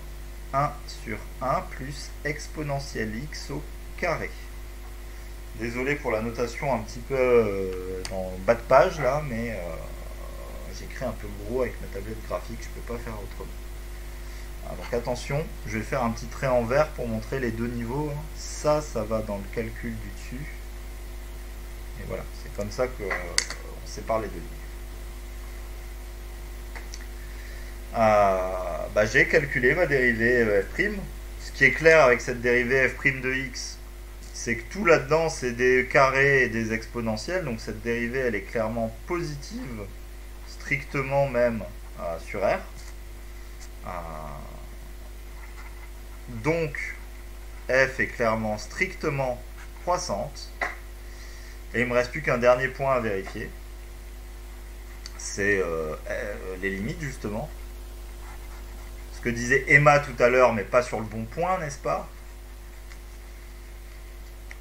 1 sur 1 plus exponentielle x au carré. Désolé pour la notation un petit peu euh, dans bas de page là, mais euh, j'écris un peu gros avec ma tablette graphique, je peux pas faire autrement. Donc attention, je vais faire un petit trait en vert pour montrer les deux niveaux. Ça, ça va dans le calcul du dessus. Et voilà, c'est comme ça qu'on sépare les deux niveaux. Ah, bah, j'ai calculé ma dérivée euh, f'. Ce qui est clair avec cette dérivée f' de x, c'est que tout là-dedans, c'est des carrés et des exponentielles. Donc cette dérivée, elle est clairement positive, strictement même euh, sur R. Euh, donc f est clairement strictement croissante. Et il me reste plus qu'un dernier point à vérifier. C'est euh, euh, les limites justement. Ce que disait Emma tout à l'heure, mais pas sur le bon point, n'est-ce pas?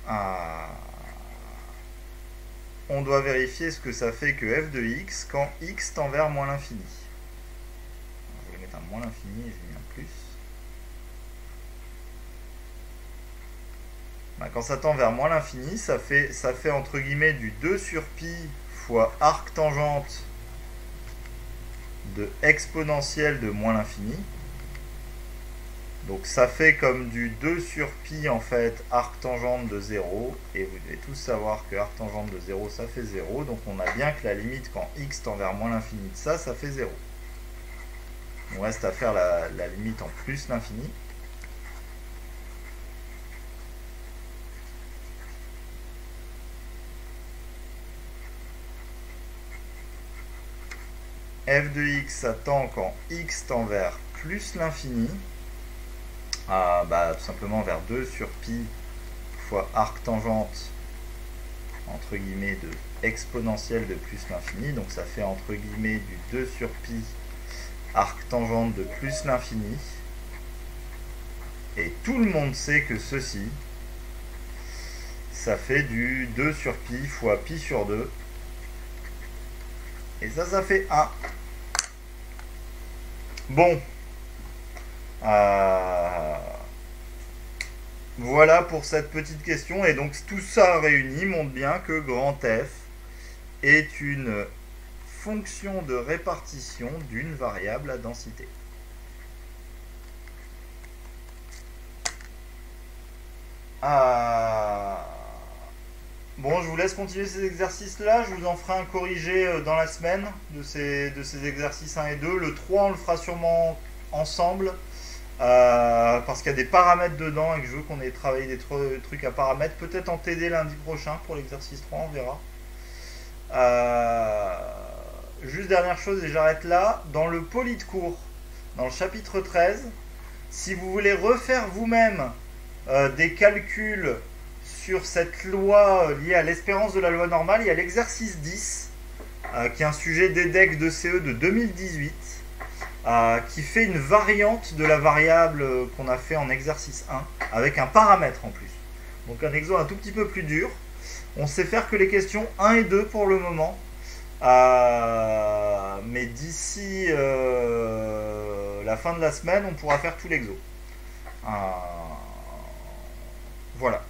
Ah. On doit vérifier ce que ça fait que f de x quand x tend vers moins l'infini. Je vais mettre un moins l'infini et j'ai mis un plus. Bah, quand ça tend vers moins l'infini, ça fait, ça fait entre guillemets du 2 sur pi fois arc tangente de exponentielle de moins l'infini. Donc ça fait comme du 2 sur pi en fait arc tangente de 0 et vous devez tous savoir que arc tangente de 0 ça fait 0 donc on a bien que la limite quand x tend vers moins l'infini de ça ça fait 0. On reste à faire la limite en plus l'infini. F de x ça tend quand x tend vers plus l'infini. À bah, tout simplement vers 2 sur pi fois arc tangente entre guillemets de exponentielle de plus l'infini. Donc ça fait entre guillemets du 2 sur pi arc tangente de plus l'infini. Et tout le monde sait que ceci ça fait du 2 sur pi fois pi sur 2 et ça ça fait 1 bon euh, voilà pour cette petite question. Et donc tout ça réuni montre bien que grand F est une fonction de répartition d'une variable à densité. Ah. Bon, je vous laisse continuer ces exercices-là. Je vous en ferai un corrigé euh, dans la semaine de ces, de ces exercices 1 et 2. Le 3, on le fera sûrement ensemble. Euh, parce qu'il y a des paramètres dedans et que je veux qu'on ait travaillé des tru- trucs à paramètres. Peut-être en TD lundi prochain pour l'exercice 3, on verra. Euh, juste dernière chose et j'arrête là. Dans le poly de cours, dans le chapitre 13, si vous voulez refaire vous-même des calculs sur cette loi euh, liée à l'espérance de la loi normale, il y a l'exercice 10, euh, qui est un sujet d'EDEC de CE de 2018. Euh, qui fait une variante de la variable qu'on a fait en exercice 1 avec un paramètre en plus. Donc un exo un tout petit peu plus dur. On sait faire que les questions 1 et 2 pour le moment. Mais d'ici la fin de la semaine, on pourra faire tout l'exo. Voilà.